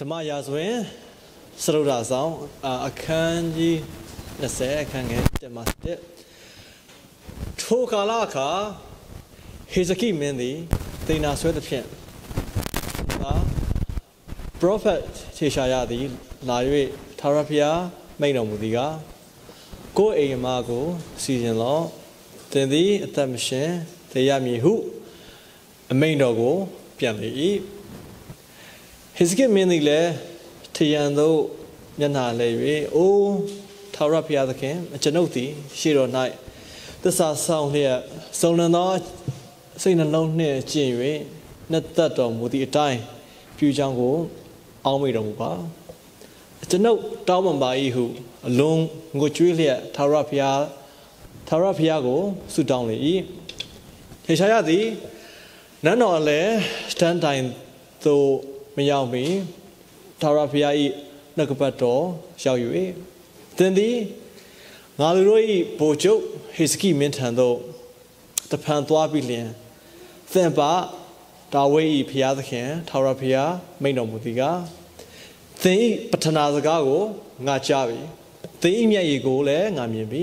ထမရာဇဝင်စရုဒ္ဓဆောင်အခန်းကြီး20အခန်းငယ်1မှ7ထိုကာလအခါဟေဇကိမင်းသည်သေနာဆွဲသဖြင့်အာ prophet ခြေရှာရသည်လာ၍သာရဖျားမိန်တော်မူသည်ကကိုယ်အိမ်မကိုစီစဉ်လောသင်သည်အသက်မရှင်သေရမည်ဟု အမိန်တော်ကို ပြန်လေ၏ ဟေဇကိမင်းသည်လည်းထယံသို့မျက်နှာလဲ၍အိုးထာဝရဘုရားသခင်အကျွန်ုပ်သည်ရှေ့တော်၌သစ္စာဆောင်လျက်စုံလင်သောစိတ်နှလုံးနှင့်ကျင့်၍နှစ်သက်တော်မူသည့်အတိုင်းပြုကြောင်းကို အောင်းမိတော်မူပါအကျွန်ုပ်တောင်းပန်ပါ၏ဟုအလုံးငိုကြွေးလျက်ထာဝရဘုရားထာဝရဘုရားကိုဆုတောင်းလေ၏ဟေရှာယသည်နန်းတော်အလဲစတန်တိုင်းသို့ မရောက်မီထာဝရဘုရား၏နှုတ်ကပတ်တော်ရောက်၍သင်သည်ငါတို့၏ဘိုလ်ချုပ်ဟေစကိမင်းထံသို့တဖန်သွားပြီးလျင်သင်ပါဒါဝိဒ်၏ဘုရားသခင်ထာဝရဘုရားမိန့်တော်မူသည်ကသင်၏ပထနာစကားကိုငါကြားပြီသင်၏မျက်ရည်ကိုလည်းငါမြင်ပြီ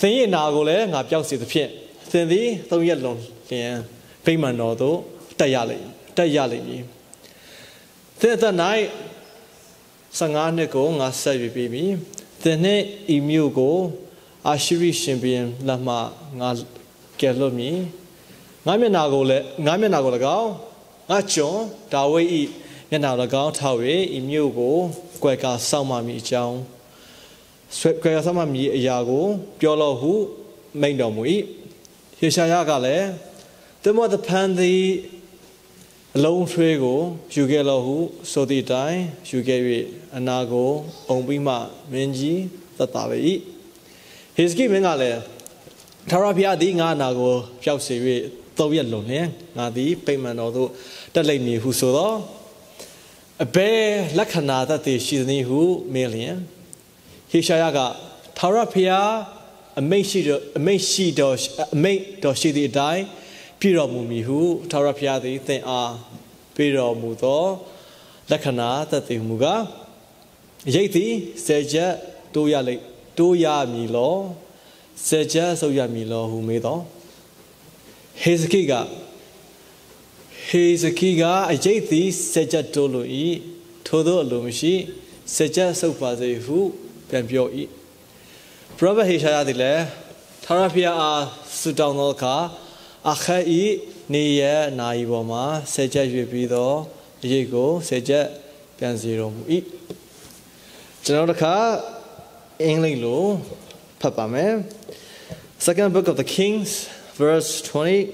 သင်၏နာကိုလည်းငါပြောက်စေသဖြင့်သင်သည်သုံးရက်လုံးလျင်ဗိမာန်တော်သို့တက်ရလိမ့်တက်ရလိမ့်မည် သင်အသက်၌15နှစ်ကိုငါဆက်ယူပြီးပြီသင်နှင့်ဤမျိုးကိုအာရှိရိရှင်ဘုရင်လက်မှငါကယ်လွတ်မည်ငါမျက်နာကိုလည်းငါမျက်နာကို၎င်းငါကျွန်ဒါဝိဒ်ဤမျက်နာ၎င်းထောက်၍ဤမျိုးကိုကွယ်ကာစောင့်မှမည်အကြောင်းဆွဲကွယ်ကာစောင့်မှမည်အရာကို ပြောလို့ဟုမိန့်တော်မူ၏ယေရှာယကလည်းသင်မတဖန်သည် အလုံးထွေးကိုယူခဲ့လို့ဟုဆိုသည့်အတိုင်းယူခဲ့၍အနာကိုအုံပြီးမှမင်းကြီးသက်သာပေ၏ဟေစကိမင်းကလည်းထာဝရဘုရားသည်ငါအနာကိုပျောက်စေ၍သုံးရက်လွန်လျင်ငါသည်ပိမှန်တော်သို့တက်လိမ့်မည်ဟုဆိုသောအဘယ်လက္ခဏာသက်သေရှိသည်ဟုမေးလျင်ဟေရှာယကထာဝရဘုရားအမိတ်ရှိတော်အမိတ်ရှိတော်အမိတ်တော်ရှိသည့်အတိုင်း ပြည်တော်မူမည်ဟုထာဝရဘုရားသည်သင်အားပြည်တော်မူသောလက္ခဏာသက်သေမူကားရိတ်သည်စေချက်တိုးရလိမ့်တိုးရမည်လောစေချက်ဆုပ်ရမည်လောဟုမေးသောဟေဇကိကဟေဇကိကအရိတ်သည်စေချက်တိုးလို့ဤထို့သောအလိုမရှိစေချက်ဆုပ်ပါစေဟုပြန်ပြော၏ပရောဖက်ဟေရှာယသည်လည်းထာဝရဘုရားအားဆုတောင်းသောအခါ အခက်ဤနေရနာယီပေါ်မှာဆယ်ချက်ရွေပြီးတော့အရေးကိုဆယ်ချက်ပြန်စီတော်မူ၏ကျွန်တော်တို့ခါအင်္ဂလိပ်လိုဖတ်ပါမယ် Second book of the Kings verse 20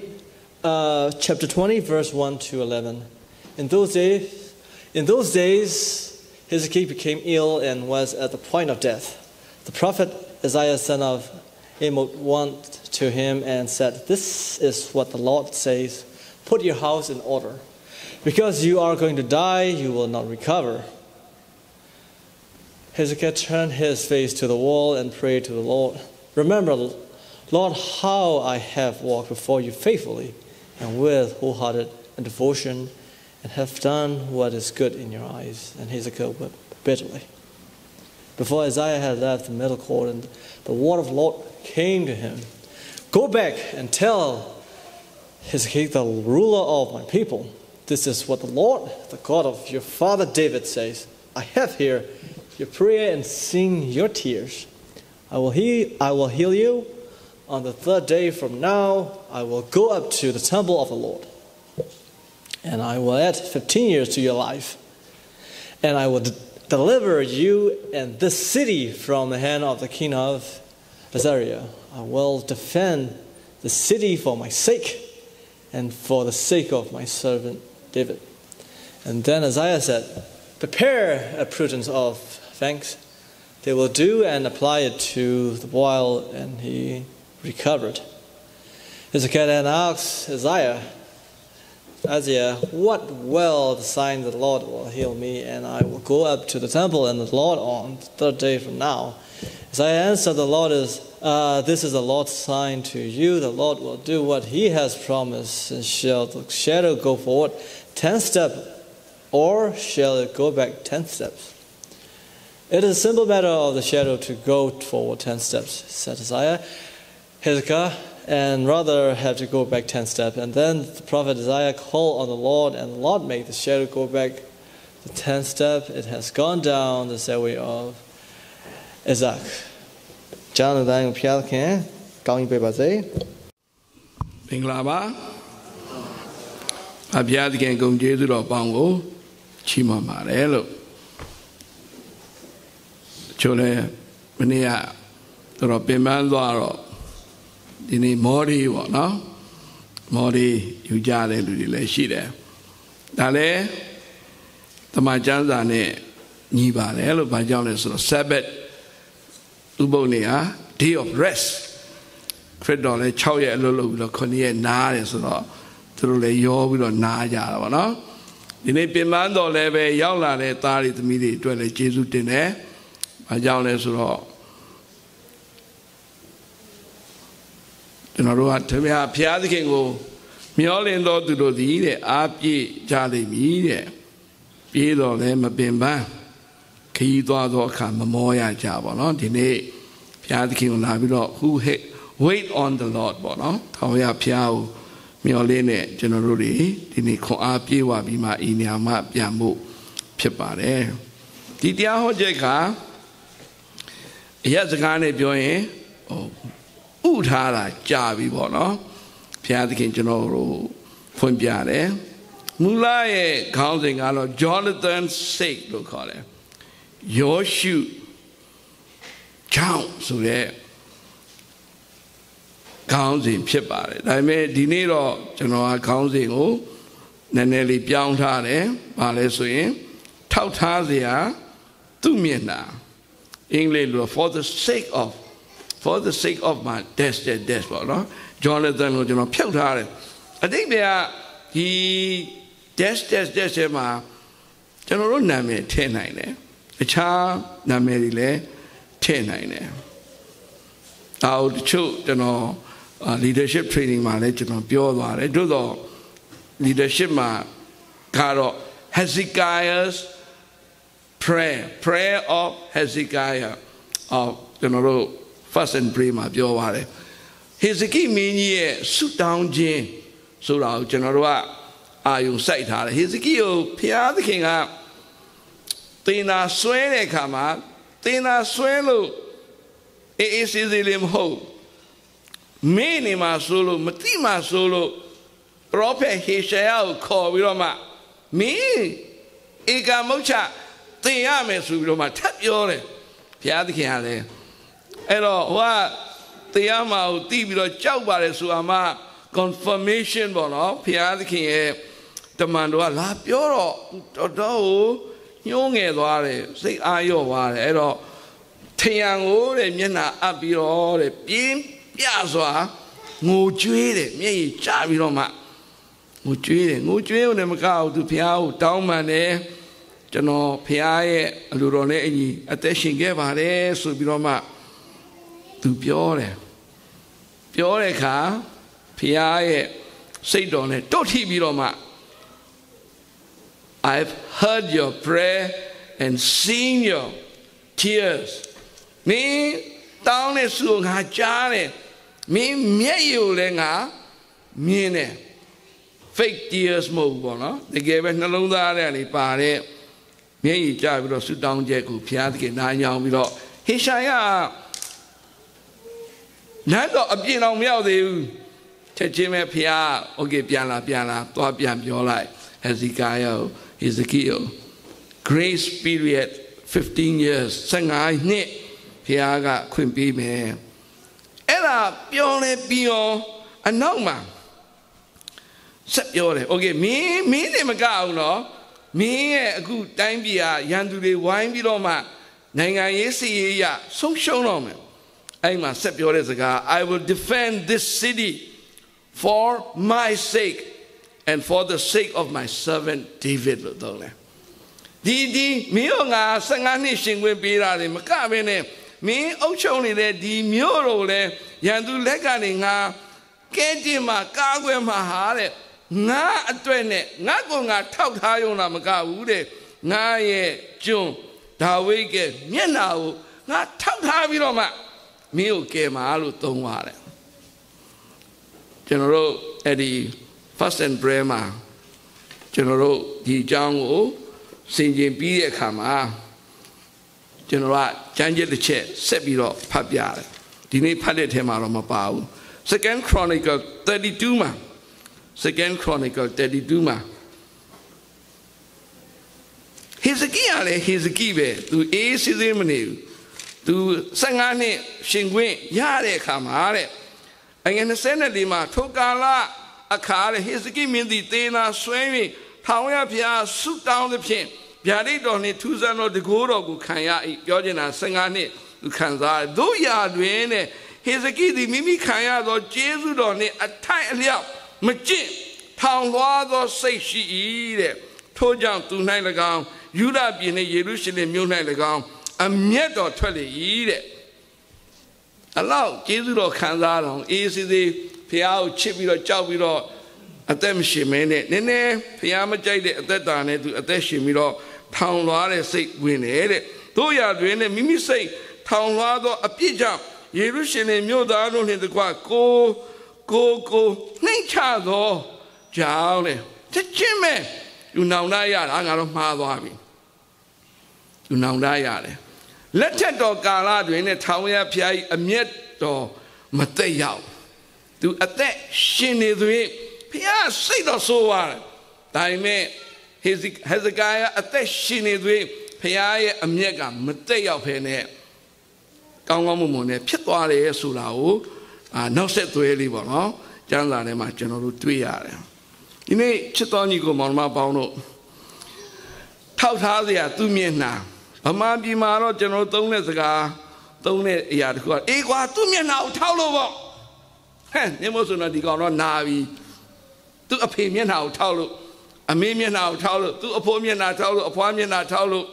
uh, chapter 20 verse 1 to 11 in those days in those days Hezekiah became ill and was at the point of death the prophet Isaiah son of Amos went to him and said, This is what the Lord says Put your house in order. Because you are going to die, you will not recover. Hezekiah turned his face to the wall and prayed to the Lord. Remember, Lord, how I have walked before you faithfully and with wholehearted and devotion and have done what is good in your eyes. And Hezekiah wept bitterly. Before Isaiah had left the middle court, and the word of the Lord came to him Go back and tell Hezekiah, the ruler of my people, this is what the Lord, the God of your father David, says I have here your prayer and seen your tears. I will, heal, I will heal you. On the third day from now, I will go up to the temple of the Lord. And I will add 15 years to your life. And I will deliver you and this city from the hand of the king of Assyria. I will defend the city for my sake and for the sake of my servant David. And then Isaiah said, Prepare a prudence of thanks. They will do and apply it to the boil, and he recovered. Hezekiah then asked Isaiah, Isaiah, what will the sign that the Lord will heal me, and I will go up to the temple and the Lord on the third day from now? Isaiah answered, The Lord is, uh, this is the Lord's sign to you. The Lord will do what he has promised, and shall the shadow go forward ten steps or shall it go back 10 steps? It is a simple matter of the shadow to go forward 10 steps, said Isaiah. Hezekiah, and rather have to go back 10 steps. And then the prophet Isaiah called on the Lord, and the Lord made the shadow go back the 10 step. It has gone down the stairway of Isaac. ကျောင်းသားကိုဖျားခင်ကောင်းကြီးပေးပါစေမင်္ဂလာပါအဘုရားသခင်ဂုဏ်ကျေးဇူးတော်ပေါင်းကိုချီးမွမ်းပါတယ်လို့ချိုလဲမနေ့ကတော့ပင်ပန်းသွားတော့ဒီနေ့မော်ဒီပေါ့နော်မော်ဒီယူကြတဲ့လူတွေလည်းရှိတယ်ဒါလည်းတမန်ကျမ်းစာနဲ့ညီပါတယ်လို့ဘာကြောင့်လဲဆိုတော့ Sabbath ဥပုပ်နေ့ဟာ day of rest ခရစ်တော်လည်း6ရက်အလုပ်လုပ်ပြီးတော့9ရက်နားတယ်ဆိုတော့သူတို့လည်းရောပြီးတော့နားကြတာပေါ့နော်ဒီနေ့ပြင်ပန်းတော်လည်းပဲရောက်လာတဲ့သားတွေသမီးတွေအတွက်လည်းကျေးဇူးတင်တယ်။ဘာကြောင့်လဲဆိုတော့ကျွန်တော်တို့ကတမန်ဘုရားသခင်ကို မျောလင့်တော်သူတို့သည်တဲ့အားပြည့်ကြလိမ့်မည်တဲ့ပြေးတော်လည်းမပင်ပန်း ခီးသွားသောအခါမမောရကြပါတော့ဒီနေ့ဘုရားသခင်ကိုလာပြီးတော့ who wait on the lord ပေါ့နော်ထာဝရဘုရားကိုမျောလင်းနဲ့ကျွန်တော်တို့တွေဒီနေ့ခွန်အားပြေဝပြီးမှဤနေရာမှာပြန်ဖို့ဖြစ်ပါတယ်ဒီတရားဟောချက်ကအရက်စကားနဲ့ပြောရင်ဟိုဥထားတာကြာပြီပေါ့နော်ဘုရားသခင်ကျွန်တော်တို့ဖွင့်ပြတယ်မူလရဲ့ခေါင်းစဉ်ကတော့ Jonathan sake လို့ခေါ်တယ် ယောရှုကြောင့်ဆိုတဲ့ခေါင်းစဉ်ဖြစ်ပါတယ်ဒါပေမဲ့ဒီနေ့တော့ကျွန်တော်ကခေါင်းစဉ်ကိုနည်းနည်းလေးပြောင်းထားတယ်ဘာလဲဆိုရင်ထောက်ထားစရာသူ့မျက်နှာအင်္ဂလိပ်လို for the sake of for the sake of my death death death ပေါ့နော် Jonathan ကိုကျွန်တော်ဖြုတ်ထားတယ်အတိတ်ကဒီ death death death ထဲမှာကျွန်တော်တို့နာမည်ထည့်နိုင်တယ် အခြားနာမည်တွေလည်းထည့်နိုင်တယ်ဒါတို့တချို့ကျွန်တော် leadership training မှာလည်းကျွန်တော်ပြောသွားတယ်သို့တော့ leadership မှာကတော့ Hezekiah's prayer prayer of Hezekiah of ကျွန်တော်တို့ first and pray မှာပြောပါတယ် Hezekiah မင်းကြီးရဲ့ဆုတောင်းခြင်းဆိုတာကိုကျွန်တော်တို့ကအာယုံစိုက်ထားတယ် Hezekiah ကိုဖျားသခင်က တင်သာဆွဲတဲ့အခါမှာတင်သာဆွဲလို့အေးအေးစေးစေးလေးမဟုတ်မင်းနေမှာဆိုလို့မတိမှာဆိုလို့ပရောဖက်ဟေရှာယကိုခေါ်ပြီးတော့မှမင်းဧကမုတ်ချသင်ရမယ်ဆိုပြီးတော့မှထပ်ပြောတယ်ဘုရားသခင်ကလည်းအဲ့တော့ဟိုကတရားမှာကိုတီးပြီးတော့ကြောက်ပါတယ်ဆိုတာမှ confirmation ပေါ့နော်ဘုရားသခင်ရဲ့တမန်တော်ကလာပြောတော့တော်တော်ကို ညှိုးငယ်သွားတယ်စိတ်အားလျော့သွားတယ်အဲ့တော့ထယံကိုတဲ့မျက်နှာအပ်ပြီးတော့တဲ့ပြင်းပြစွာငိုကြွေးတယ်မျက်ရည်ကျပြီးတော့မှငိုကြွေးတယ်ငိုကြွေးုံနဲ့မကဘူးသူဘုရားကိုတောင်းပန်တယ်ကျွန်တော်ဘုရားရဲ့အလိုတော်နဲ့အညီအသက်ရှင်ခဲ့ပါတယ်ဆိုပြီးတော့မှသူပြောတယ်ပြောတဲ့အခါဘုရားရဲ့စိတ်တော်နဲ့တုတ်ထိပြီးတော့မှ I've heard your prayer and seen your tears မင်းတောင်းတဲ့ဆုငါကြားတယ်မင်းမျက်ရည်ကိုလည်းငါမြင်တယ် fake tears မဟုတ်ဘူးပေါ့နော်တကယ်ပဲနှလုံးသားထဲကနေပါတဲ့မျက်ရည်ကျပြီးတော့ဆုတောင်းချက်ကိုဘုရားသခင်နားညောင်းပြီးတော့ဟေရှာယနတ်တော့အပြင်းအောင်မရောက်သေးဘူးချက်ချင်းပဲဘုရားโอเคပြန်လာပြန်လာသွားပြန်ပြောလိုက် Hezekiah Ezekiel grace period 15 years 15နှစ်ဘုရားကခွင့်ပေးမယ်အဲ့ဒါပြောလဲပြီးရောအနောက်မှာဆက်ပြောတယ် okay မင်းမင်းနေမကအောင်နော်မင်းရဲ့အခုတိုင်းပြည်ဟာရန်သူတွေဝိုင်းပြီးတော့မှနိုင်ငံရေးစီရေးရဆုံးရှုံးတော့မယ်အဲ့မှာဆက်ပြောတဲ့စကား I will defend this city for my sake and for the sake of my servant David လို့တော့လေဒီဒီမင်းတို့ငါ15နှစ်ရှင်ခွင့်ပေးတာလေမကဘဲနဲ့မင်းအုပ်ချုပ်နေတဲ့ဒီမြို့တော်လဲရန်သူလက်ကနေငါကဲတင်မှာကားခွဲမှာဟာတဲ့ငါအတွက်နဲ့ငါကငါထောက်ထားရုံလားမကဘူးတဲ့ငါရဲ့ကျွန်းဒါဝိဒ်ကမျက်နာကိုငါထောက်ထားပြီးတော့မှမင်းကိုကယ်မှာလို့သုံးပါတယ်ကျွန်တော်တို့အဲ့ဒီ first and prayer မှာကျွန်တော်တို့ဒီအကြောင်းကိုစင်ကျင်ပြီးတဲ့အခါမှာကျွန်တော်ကကျမ်းချက်တစ်ချက်ဆက်ပြီးတော့ဖတ်ပြတယ်ဒီနေ့ဖတ်တဲ့ထဲမှာတော့မပါဘူး second chronicle 32မှာ second chronicle 32မှာဟေဇကိရလည်းဟေဇကိပဲသူအေးစစ်စစ်မနေဘူးသူ15နှစ်ရှင်ခွင့်ရတဲ့အခါမှာတဲ့အငယ်24မှာထိုကာလ အခါတဲ့ဟေဇကိမင်းသည်သေနာဆွဲ၍ထောင်ရဖျားဆုတောင်းသဖြင့်ဗျာဒိတ်တော်နှင့်ထူးဆန်းသောတကိုးတော်ကိုခံရ၏ပြောချင်တာ15နှစ်သူခံစားတို့ရာတွင်တဲ့ဟေဇကိသည်မိမိခံရသောကျေးဇူးတော်နှင့်အထိုက်အလျောက်မကျင့်ထောင်လွှားသောစိတ်ရှိ၏တဲ့ထို့ကြောင့်သူ၌၎င်းယူဒပြည်နှင့်ယေရုရှလင်မြို့၌၎င်းအမျက်တော်ထွက်လေ၏တဲ့အလောက်ကျေးဇူးတော်ခံစားတော်အေးစီစီ ဖះကိုချစ်ပြီးတော့ကြောက်ပြီးတော့အသက်မရှင်မဲနဲ့နည်းနည်းဖះမကြိုက်တဲ့အသက်တာနဲ့သူအသက်ရှင်ပြီးတော့ထောင်လွှားတဲ့စိတ်ဝင်တယ်တဲ့တို့ရတွင်နဲ့မိမိစိတ်ထောင်လွှားသောအပြစ်ကြောင့်ယေရုရှလင်မြို့သားတို့နှင့်တကွကိုကိုကိုနှိမ့်ချသောကြောင်းလေချက်ချင်းပဲယူနောင်တရတာငါတော့မှားသွားပြီယူနောင်တရတယ်လက်ထက်တော်ကာလတွင်နဲ့ထောင်ရဖျားကြီးအမျက်တော်မသိရောက် သူအသက်ရှင်နေသွေးဖျားစိတ်တော်ဆိုးသွားတယ်ဒါပေမဲ့ဟေဇဟေဇကာယအသက်ရှင်နေသွေးဖျားရဲ့အမျက်ကမသိရောက်ဖ ೇನೆ ကောင်းကောင်းမွန်မွန်နဲ့ဖြစ်သွားတယ်ဆိုတာကိုအာနောက်ဆက်သွဲလေးပေါ့နော်ကျမ်းစာထဲမှာကျွန်တော်တို့တွေ့ရတယ်ဒီနေ့ချစ်တော်ညီကိုမောင်မပေါင်းတို့ထောက်ထားစရာသူ့မျက်နှာဗမာပြည်မှာတော့ကျွန်တော်သုံးတဲ့စကားသုံးတဲ့အရာတခုကအေးကွာသူ့မျက်နှာကိုထောက်လို့ပေါ့ ဟဲ့နေမို့ဆိုတော့ဒီကောင်တော့နာပြီသူ့အဖေမျက်နှာကိုထောက်လို့အမေမျက်နှာကိုထောက်လို့သူ့အဖိုးမျက်နှာထောက်လို့အဖွားမျက်နှာထောက်လို့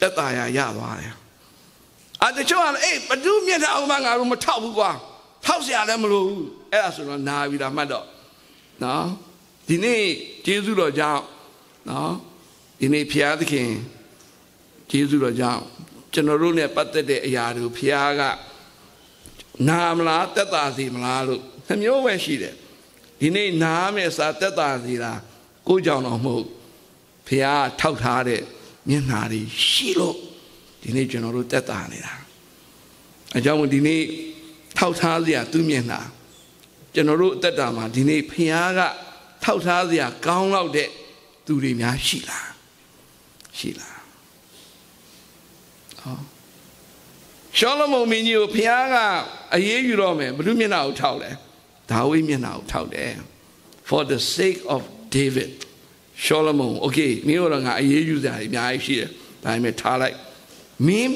တက်တာရရသွားတယ်အာတချို့ကအေးဘဒုမျက်နှာအောင်မှငါတို့မထောက်ဘူးကွာထောက်เสียလည်းမလို့ဘူးအဲ့ဒါဆိုတော့နာပြီလားမှတ်တော့နော်ဒီနေ့ကျေးဇူးတော်ကြောင့်နော်ဒီနေ့ဖျားသခင်ကျေးဇူးတော်ကြောင့်ကျွန်တော်တို့ ਨੇ ပတ်သက်တဲ့အရာတွေကိုဖျားက နာမလားတက်တာစီမလားလို့နှမျိုးပဲရှိတယ်ဒီနေ့နားမယ်စာတက်တာစီလားကိုကြောင့်တော့မဟုတ်ဖျားထောက်ထားတဲ့မျက်နှာတွေရှိလို့ဒီနေ့ကျွန်တော်တို့တက်တာနေတာအကြောင်းဒီနေ့ထောက်ထားစရာသူ့မျက်နှာကျွန်တော်တို့အသက်တာမှာဒီနေ့ဖခင်ကထောက်ထားစရာကောင်းလောက်တဲ့သူတွေများရှိလားရှိလားဟော ရှောလမုန်မင်းကြီးကိုဖခင်ကအရေးယူတော့မယ်ဘုသူမျက်နှာကိုထောက်တယ်ဒါဝိမျက်နှာကိုထောက်တယ် for the sake of David ရှောလမုန် okay မင်းတို့ကငါအရေးယူစရာအများကြီးရှိတယ်ဒါပေမဲ့ထားလိုက်မင်း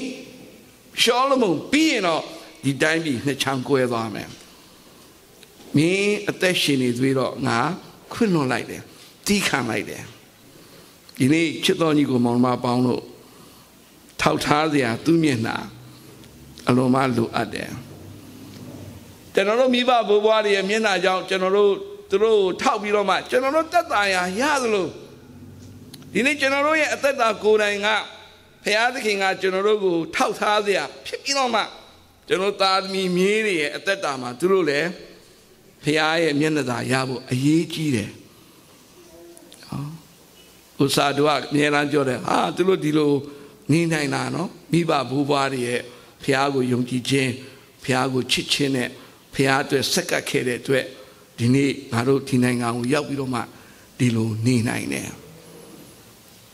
ရှောလမုန်ပြီးရင်တော့ဒီတိုင်းပြည်နှစ်ချမ်းကွဲသွားမယ်မင်းအသက်ရှင်နေသေးတော့ငါခွင့်လွန်လိုက်တယ်တီးခံလိုက်တယ်ဒီနေ့ချစ်တော်ညီကိုမောင်မပေါင်းလို့ထောက်ထားစရာသူ့မျက်နှာ အလုံးမလိုအပ်တယ်ကျွန်တော်တို့မိဘဘိုးဘွားတွေရဲ့မျက်နှာကြောင့်ကျွန်တော်တို့သူတို့ထောက်ပြီးတော့မှကျွန်တော်တို့တက်တာရရသလိုဒီနေ့ကျွန်တော်တို့ရဲ့အသက်တာကိုယ်တိုင်ကဖရာသခင်ကကျွန်တော်တို့ကိုထောက်ထားစရာဖြစ်ပြီးတော့မှကျွန်တော်သားသမီးမြေးတွေရဲ့အသက်တာမှာသူတို့လည်းဖရာရဲ့မျက်နှာသာရဖို့အရေးကြီးတယ်ဟောဥစာတို့ကအများအားပြောတယ်ဟာသူတို့ဒီလိုနေနိုင်တာနော်မိဘဘိုးဘွားတွေရဲ့ ဖရာကိုယုံကြည်ခြင်းဖရာကိုချစ်ခြင်းနဲ့ဖရာအတွက်ဆက်ကပ်ခဲ့တဲ့အတွက်ဒီနေ့ငါတို့ဒီနိုင်ငံကိုရောက်ပြီးတော့မှဒီလိုနေနိုင်တယ်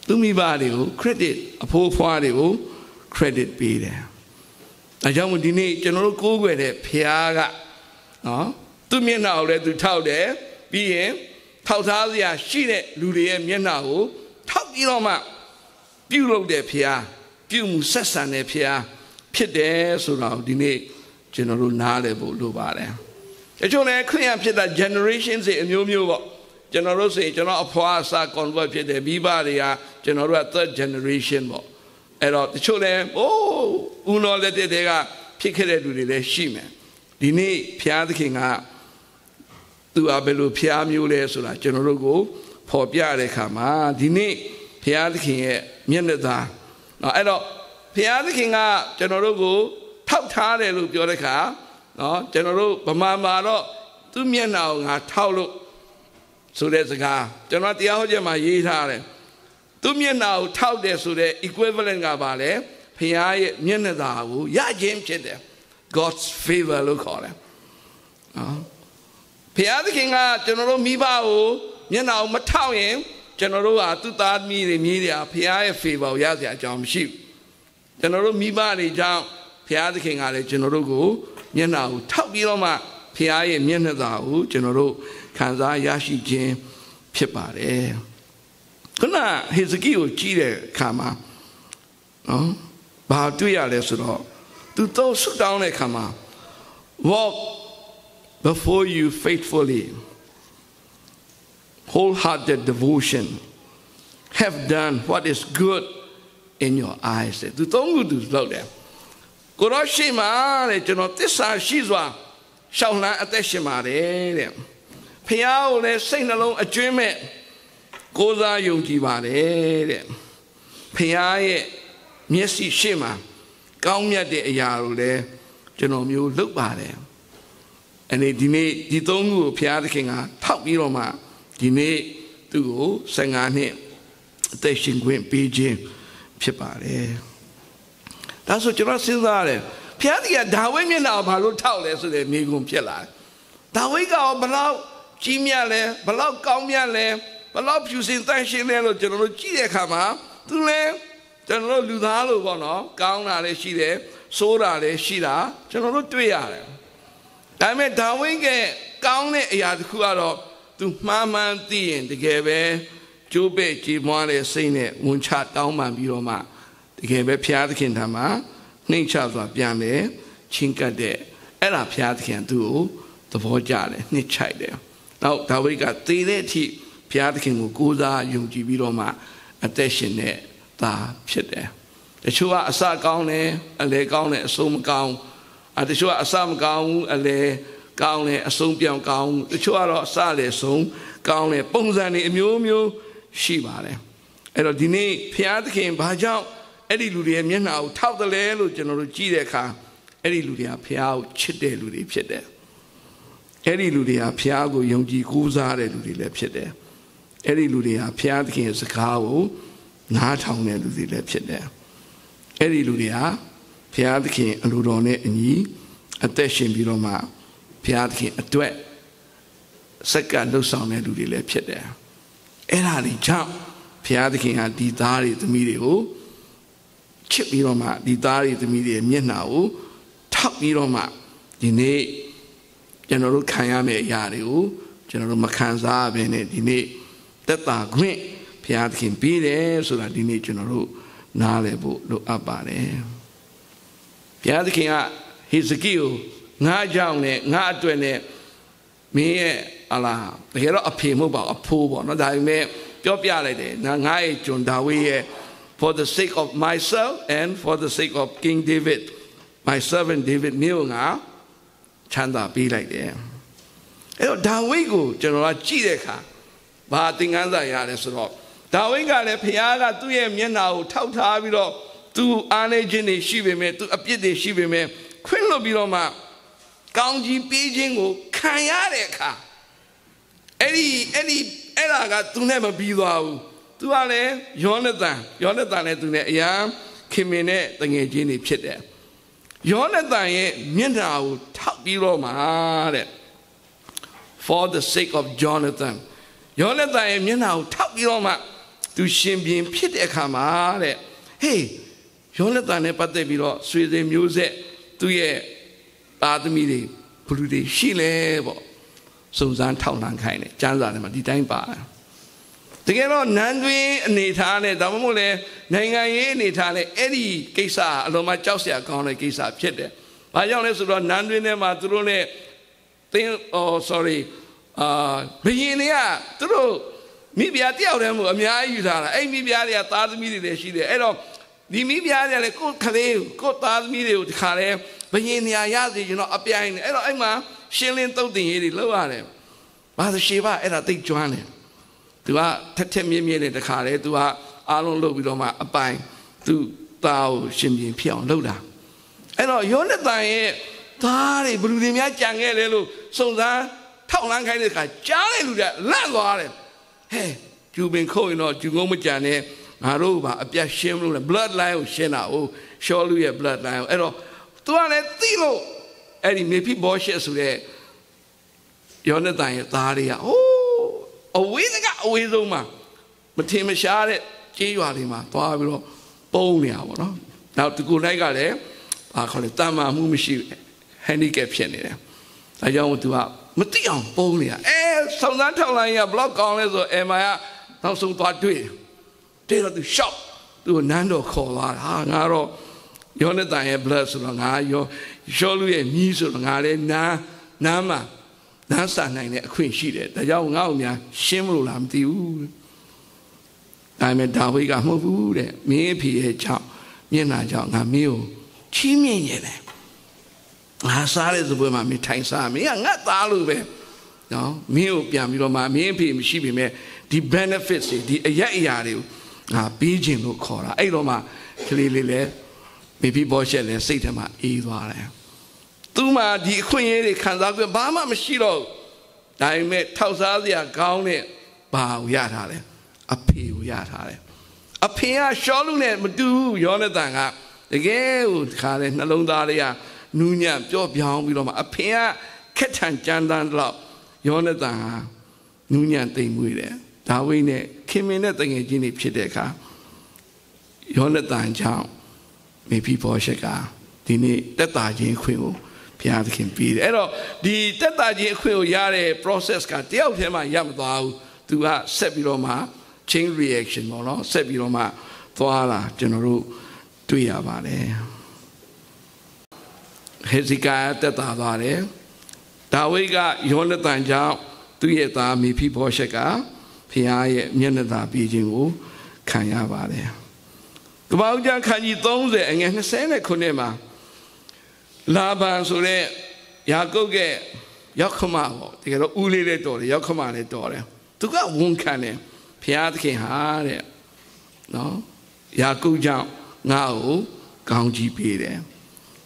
သူမိဘတွေကို credit အဖိုးဖွားတွေကို credit ပေးတယ်။အဲကြောင့်ဒီနေ့ကျွန်တော်တို့ကိုးကွယ်တဲ့ဖခင်ကနော်သူ့မျက်နှာကိုလည်းသူထောက်တယ်ပြီးရင်ထောက်ထားစရာရှိတဲ့လူတွေရဲ့မျက်နှာကိုထောက်ပြီးတော့မှပြုလုပ်တဲ့ဖခင်ပြုမှုဆက်ဆံတဲ့ဖခင် ဖြစ်တယ်ဆိုတော့ဒီနေ့ကျွန်တော်တို့နားလည်ဖို့လိုပါတယ်။တချို့လည်းခရိယဖြစ်တာ generation တွေအမျိုးမျိုးပေါ့ကျွန်တော်တို့ဆိုရင်ကျွန်တော်အဖွားအစား convert ဖြစ်တယ်မိဘတွေကကျွန်တော်တို့က third generation ပေါ့အဲ့တော့တချို့လည်းအိုးဦးတော်လက်တဲ့ကဖြစ်ခဲ့တဲ့လူတွေလည်းရှိမယ်ဒီနေ့ဘုရားသခင်ကသူ သူကဘယ်လိုဖျားမျိုးလဲဆိုတာကျွန်တော်တို့ကိုဖော်ပြတဲ့အခါမှာဒီနေ့ဘုရားသခင်ရဲ့မျက်နှာသားเนาะအဲ့တော့ ဘုရားသခင်ကကျွန်တော်တို့ကိုထောက်ထားတယ်လို့ပြောတဲ့အခါနော်ကျွန်တော်တို့ဗမာမှာတော့သူ့မျက်နှာကိုငါထောက်လို့ဆိုတဲ့စကားကျွန်တော်တရားဟောချက်မှာရေးထားတယ်သူ့မျက်နှာကိုထောက်တယ်ဆိုတဲ့ equivalent ကပါလေဘုရားရဲ့မျက်နှာသာကိုရခြင်းဖြစ်တယ် God's favor လို့ခေါ်တယ်နော်ဘုရားသခင်ကကျွန်တော်တို့မိဘကိုမျက်နှာကိုမထောက်ရင်ကျွန်တော်တို့ဟာသူ့သားသမီးတွေမြေးတွေဟာဘုရားရဲ့ favor ကိုရစရာအကြောင်းမရှိဘူး ကျွန်တော်တို့မိဘတွေကြောင့်ဘုရားသခင်ကလည်းကျွန်တော်တို့ကိုမျက်နှာကိုထောက်ပြီးတော့မှဘုရားရဲ့မျက်နှာသာကိုကျွန်တော်တို့ခံစားရရှိခြင်းဖြစ်ပါတယ်ခုနဟေဇကိကိုကြည့်တဲ့အခါမှာနော်ဘာတွေ့ရလဲဆိုတော့သူတော့ဆုတောင်းတဲ့အခါမှာ walk before you faithfully wholehearted devotion have done what is good in your eyes သူသုံးခုသူလောက်တယ်ကိုရောရှိမှာတဲ့ကျွန်တော်တစ္ဆာရှိစွာရှောင်းလန်းအသက်ရှင်ပါတယ်တဲ့ဖះကိုလည်းစိတ်နှလုံးအကျွင်းမဲ့ကိုးစားယုံကြည်ပါတယ်တဲ့ဖះရဲ့မျက်စိရှေ့မှာကောင်းမြတ်တဲ့အရာကိုလည်းကျွန်တော်မျိုးလုပ်ပါတယ်အနေဒီနေ့ဒီသုံးခုကိုဘုရားသခင်ကထောက်ပြီးတော့မှဒီနေ့သူ့ကို15နှစ်အသက်ရှင်ခွင့်ပေးခြင်း ဖြစ်ပါတယ်ဒါဆိုကျွန်တော်စဉ်းစားရတယ်ဘုရားသခင်ကဒါဝိမျက်နှာကိုဘာလို့ထောက်လဲဆိုတဲ့မိကုံဖြစ်လာတယ်ဒါဝိကရောဘလောက်ကြီးမြတ်လဲဘလောက်ကောင်းမြတ်လဲဘလောက်ဖြူစင်တန့်ရှင်းလဲလို့ကျွန်တော်တို့ကြည့်တဲ့အခါမှာသူလည်းကျွန်တော်တို့လူသားလို့ပေါ့နော်ကောင်းတာလည်းရှိတယ်ဆိုးတာလည်းရှိတာကျွန်တော်တို့တွေ့ရတယ်ဒါပေမဲ့ဒါဝိကကောင်းတဲ့အရာတစ်ခုကတော့သူမှားမှန်းသိရင်တကယ်ပဲ ကျိုးပဲ့ကြည်မွားတဲ့စိတ်နဲ့ဝန်ချတောင်းပန်ပြီးတော့မှတကယ်ပဲဘုရားသခင်ထံမှာနှိမ့်ချစွာပြန်တယ်ချင်းကပ်တဲ့အဲ့ဒါဘုရားသခင်သူ့ကိုသဘောကျတယ်နှစ်ချိုက်တယ်နောက်ဒါဝိဒ်ကသေတဲ့အထိဘုရားသခင်ကိုကိုးစားယုံကြည်ပြီးတော့မှအသက်ရှင်တဲ့သားဖြစ်တယ်တချို့ကအစကောင်းတယ်အလယ်ကောင်းတယ်အဆုံးမကောင်းအတချို့ကအစမကောင်းဘူးအလယ်ကောင်းတယ်အဆုံးပြောင်းကောင်းတချို့ကတော့အစလည်းဆုံးကောင်းတယ်ပုံစံတွေအမျိုးမျိုး ရှိပါတယ်အဲ့တော့ဒီနေ့ဘုရားသခင်ဘာကြောင့်အဲ့ဒီလူတွေရဲ့မျက်နှာကိုထောက်တယ်လဲလို့ကျွန်တော်တို့ကြည့်တဲ့အခါအဲ့ဒီလူတွေကဘုရားကိုချစ်တဲ့လူတွေဖြစ်တယ်အဲ့ဒီလူတွေကဘုရားကိုယုံကြည်ကိုးစားတဲ့လူတွေလည်းဖြစ်တယ်အဲ့ဒီလူတွေကဘုရားသခင်ရဲ့စကားကိုနားထောင်တဲ့လူတွေလည်းဖြစ်တယ်အဲ့ဒီလူတွေဟာဘုရားသခင်အလိုတော်နဲ့အညီအသက်ရှင်ပြီးတော့မှဘုရားသခင်အတွက်စက္ကန့်လှုပ်ဆောင်တဲ့လူတွေလည်းဖြစ်တယ် အဲ့ဒါတွေကြောင့်ဘုရားသခင်ဟာဒီသားတွေသမီးတွေကိုချစ်ပြီးတော့မှဒီသားတွေသမီးတွေရဲ့မျက်နှာကိုထောက်ပြီးတော့မှဒီနေ့ကျွန်တော်တို့ခံရမယ့်အရာတွေကိုကျွန်တော်တို့မခံစားဘဲနဲ့ဒီနေ့သက်သာခွင့်ဘုရားသခင်ပေးတယ်ဆိုတာဒီနေ့ကျွန်တော်တို့နားလည်ဖို့လိုအပ်ပါတယ်ဘုရားသခင်ကဟေဇကိကိုငါကြောင့်နဲ့ငါအတွက်နဲ့မင်းရဲ့ အလားတကယ်တော့အဖေမဟုတ်ပါအဖိုးပေါ့နော်ဒါပေမဲ့ပြောပြလိုက်တယ်ငါငါရဲ့ကျွန်ဒါဝိရဲ့ for the sake of myself and for the sake of King David my servant David မျိုးငါချမ်းသာပေးလိုက်တယ်အဲ့တော့ဒါဝိကိုကျွန်တော်ကကြည့်တဲ့အခါဘာသင်ခန်းစာရလဲဆိုတော့ဒါဝိကလည်းဖခင်ကသူ့ရဲ့မျက်နှာကိုထောက်ထားပြီးတော့သူအားနေခြင်းတွေရှိပေမဲ့သူအပြစ်တွေရှိပေမဲ့ခွင့်လွတ်ပြီးတော့မှကောင်းကြီးပေးခြင်းကိုခံရတဲ့အခါ အဲ့ဒီအဲ့ဒီအဲ့ဒါကသူနဲ့မပြီးသွားဘူးသူကလည်းယောနသန်ယောနသန်နဲ့သူနဲ့အရာခင်မင်နဲ့တငယ်ချင်းတွေဖြစ်တယ်ယောနသန်ရဲ့မျက်နှာကိုထောက်ပြီးတော့မှတဲ့ for the sake of Jonathan ယောနသန်ရဲ့မျက်နှာကိုထောက်ပြီးတော့မှသူရှင်ပြန်ဖြစ်တဲ့အခါမှာတဲ့ဟေးယောနသန်နဲ့ပတ်သက်ပြီးတော့ဆွေစဉ်မျိုးဆက်သူ့ရဲ့သားသမီးတွေဘလူတွေရှိလဲပေါ့ စုံစမ်းထောက်လှမ်းခိုင်းတယ်ကျမ်းစာထဲမှာဒီတိုင်းပါတယ်တကယ်တော့နန်းတွင်းအနေထားနဲ့ဒါမှမဟုတ်လေနိုင်ငံရေးအနေထားနဲ့အဲ့ဒီကိစ္စအလုံးမကြောက်စရာကောင်းတဲ့ကိစ္စဖြစ်တယ်။ဘာကြောင့်လဲဆိုတော့နန်းတွင်းထဲမှာသူတို့နဲ့သင်အော် sorry အာဘယင်းတွေကသူတို့မိဖုရားတယောက်တည်းမို့အများကြီးယူထားတာအဲ့မိဖုရားတွေကသားသမီးတွေလည်းရှိတယ်အဲ့တော့ဒီမိဖုရားတွေကလည်းကိုယ်ကလေးကိုယ်သားသမီးတွေကိုတခါလဲဘယင်းနေရာရစီကျွန်တော်အပြိုင်နေအဲ့တော့အဲ့မှာ ရှင်းလင်းတုတ်တင်ရေးတွေလုပ်ရတယ်ဘဘာသာရှေဘအဲ့ဒါသိကျွမ်းတယ်သူကထက်ထက်မြင့်မြင့်နဲ့တခါလေသူကအားလုံးလုပ်ပြီးတော့မှအပိုင်သူသားကိုရှင်ပြန်ဖြစ်အောင်လုပ်တာအဲ့တော့ယောနသန်ရဲ့သားတွေဘယ်လူတွေများကြံခဲ့လဲလို့စုံစမ်းထောက်လန်းခိုင်းတဲ့အခါကြားတဲ့လူတွေလန့်သွားတယ်ဟဲ့ကျူပင်ခုတ်ရင်တော့ကျူငုံမကြံနဲ့ငါတို့ဘာအပြတ်ရှင်းမလို့လဲ blood line ကိုရှင်းတာ哦ရှောလူရဲ့ blood line ကိုအဲ့တော့သူကလည်းသိလို့ အဲ့ဒီမေဖိဘောရှက်ဆိုတဲ့ယောနသန်ရဲ့သားတွေကအိုးအဝေးကအဝေးဆုံးမှာမထင်မရှားတဲ့ကြေးရွာတွေမှာသွားပြီးတော့ပုံနေရပါတော့နောက်ဒီကိုနိုင်ကလည်းဘာခေါ်လဲတာမာမှုမရှိ handicap ဖြစ်နေတယ်ဒါကြောင့်သူကမသိအောင်ပုံနေရအဲဆောင်းသားထောက်လိုင်းက block ကောင်းလဲဆိုအမကနောက်ဆုံးသွားတွေ့တယ်တော့သူ shop သူနန်းတော်ခေါ်သွားတာငါတော့ယောနသန်ရဲ့ blood ဆိုတော့ငါယော ရှောလူရဲ့မြီးဆိုတော့ငါလည်းနားနားမှာနားဆန်နိုင်တဲ့အခွင့်ရှိတယ်ဒါကြောင့်ငါ့ကိုများရှင်းမလို့လားမသိဘူးဒါပေမဲ့ဒါဝိဒ်ကမဟုတ်ဘူးတဲ့မင်းအဖေရဲ့ကြောင့်မျက်နှာကြောင့်ငါမင်းကိုချီးမြှင့်ရတယ်ငါစားတဲ့စပွဲမှာမင်းထိုင်စားမင်းကငါသားလို့ပဲနော်မင်းကိုပြန်ပြီးတော့မှမင်းအဖေမရှိပေမဲ့ဒီ benefits တွေဒီအရက်အရာတွေကိုငါပေးခြင်းလို့ခေါ်တာအဲ့တော့မှကလေးလေးလဲမိဖီဘောရှက်လဲစိတ်ထဲမှာအေးသွားတယ် သူမှဒီအခွင့်အရေးတွေခံစားပြီးဘာမှမရှိတော့ဒါပေမဲ့ထောက်စားစရာကောင်းတဲ့ဘာကိုရထားတယ်အဖေကိုရထားတယ်အဖေကရှောလူနဲ့မတူဘူးယောနသန်ကတကယ်ကိုခါတဲ့နှလုံးသားတွေကနူးညံ့ပျော့ပြောင်းပြီးတော့မှအဖေကခက်ထန်ကြမ်းတမ်းတော့ယောနသန်ဟာနူးညံ့သိမ်မွေ့တယ်ဒါဝိနဲ့ခင်မင်နဲ့တငယ်ချင်းတွေဖြစ်တဲ့အခါယောနသန်ကြောင့်မေဖီဘောရှက်ကဒီနေ့တက်တာချင်းခွင့်ကို ဘုရားသခင်ပေးတယ်အဲ့တော့ဒီတက်တာချင်းအခွင့်ကိုရတဲ့ process ကတယောက်တည်းမှရမသွားဘူးသူကဆက်ပြီးတော့မှ chain reaction ပေါ့နော်ဆက်ပြီးတော့မှသွားလာကျွန်တော်တို့တွေ့ရပါတယ်ဟေဇိကာတက်တာသွားတယ်ဒါဝိဒ်ကယောနသန်ကြောင့်သူ့ရဲ့သားမိဖိဘောရှက်ကဖခင်ရဲ့မျက်နှာသာပြီးခြင်းကိုခံရပါတယ်ကပ္ပဦးကျမ်းခန်းကြီး30အငယ်20ခုနှစ်မှာ လာဘန်ဆိုတဲ့ယာကုပ်ရဲ့ရောက်ခမပေါ့တကယ်တော့ဦးလေးလည်းတော်တယ်ရောက်ခမလည်းတော်တယ်သူကဝန်ခံတယ်ဖျားသခင်ဟာတဲ့နော်ယာကုပ်ကြောင့်ငါ့ကိုကောင်းကြီးပေးတယ်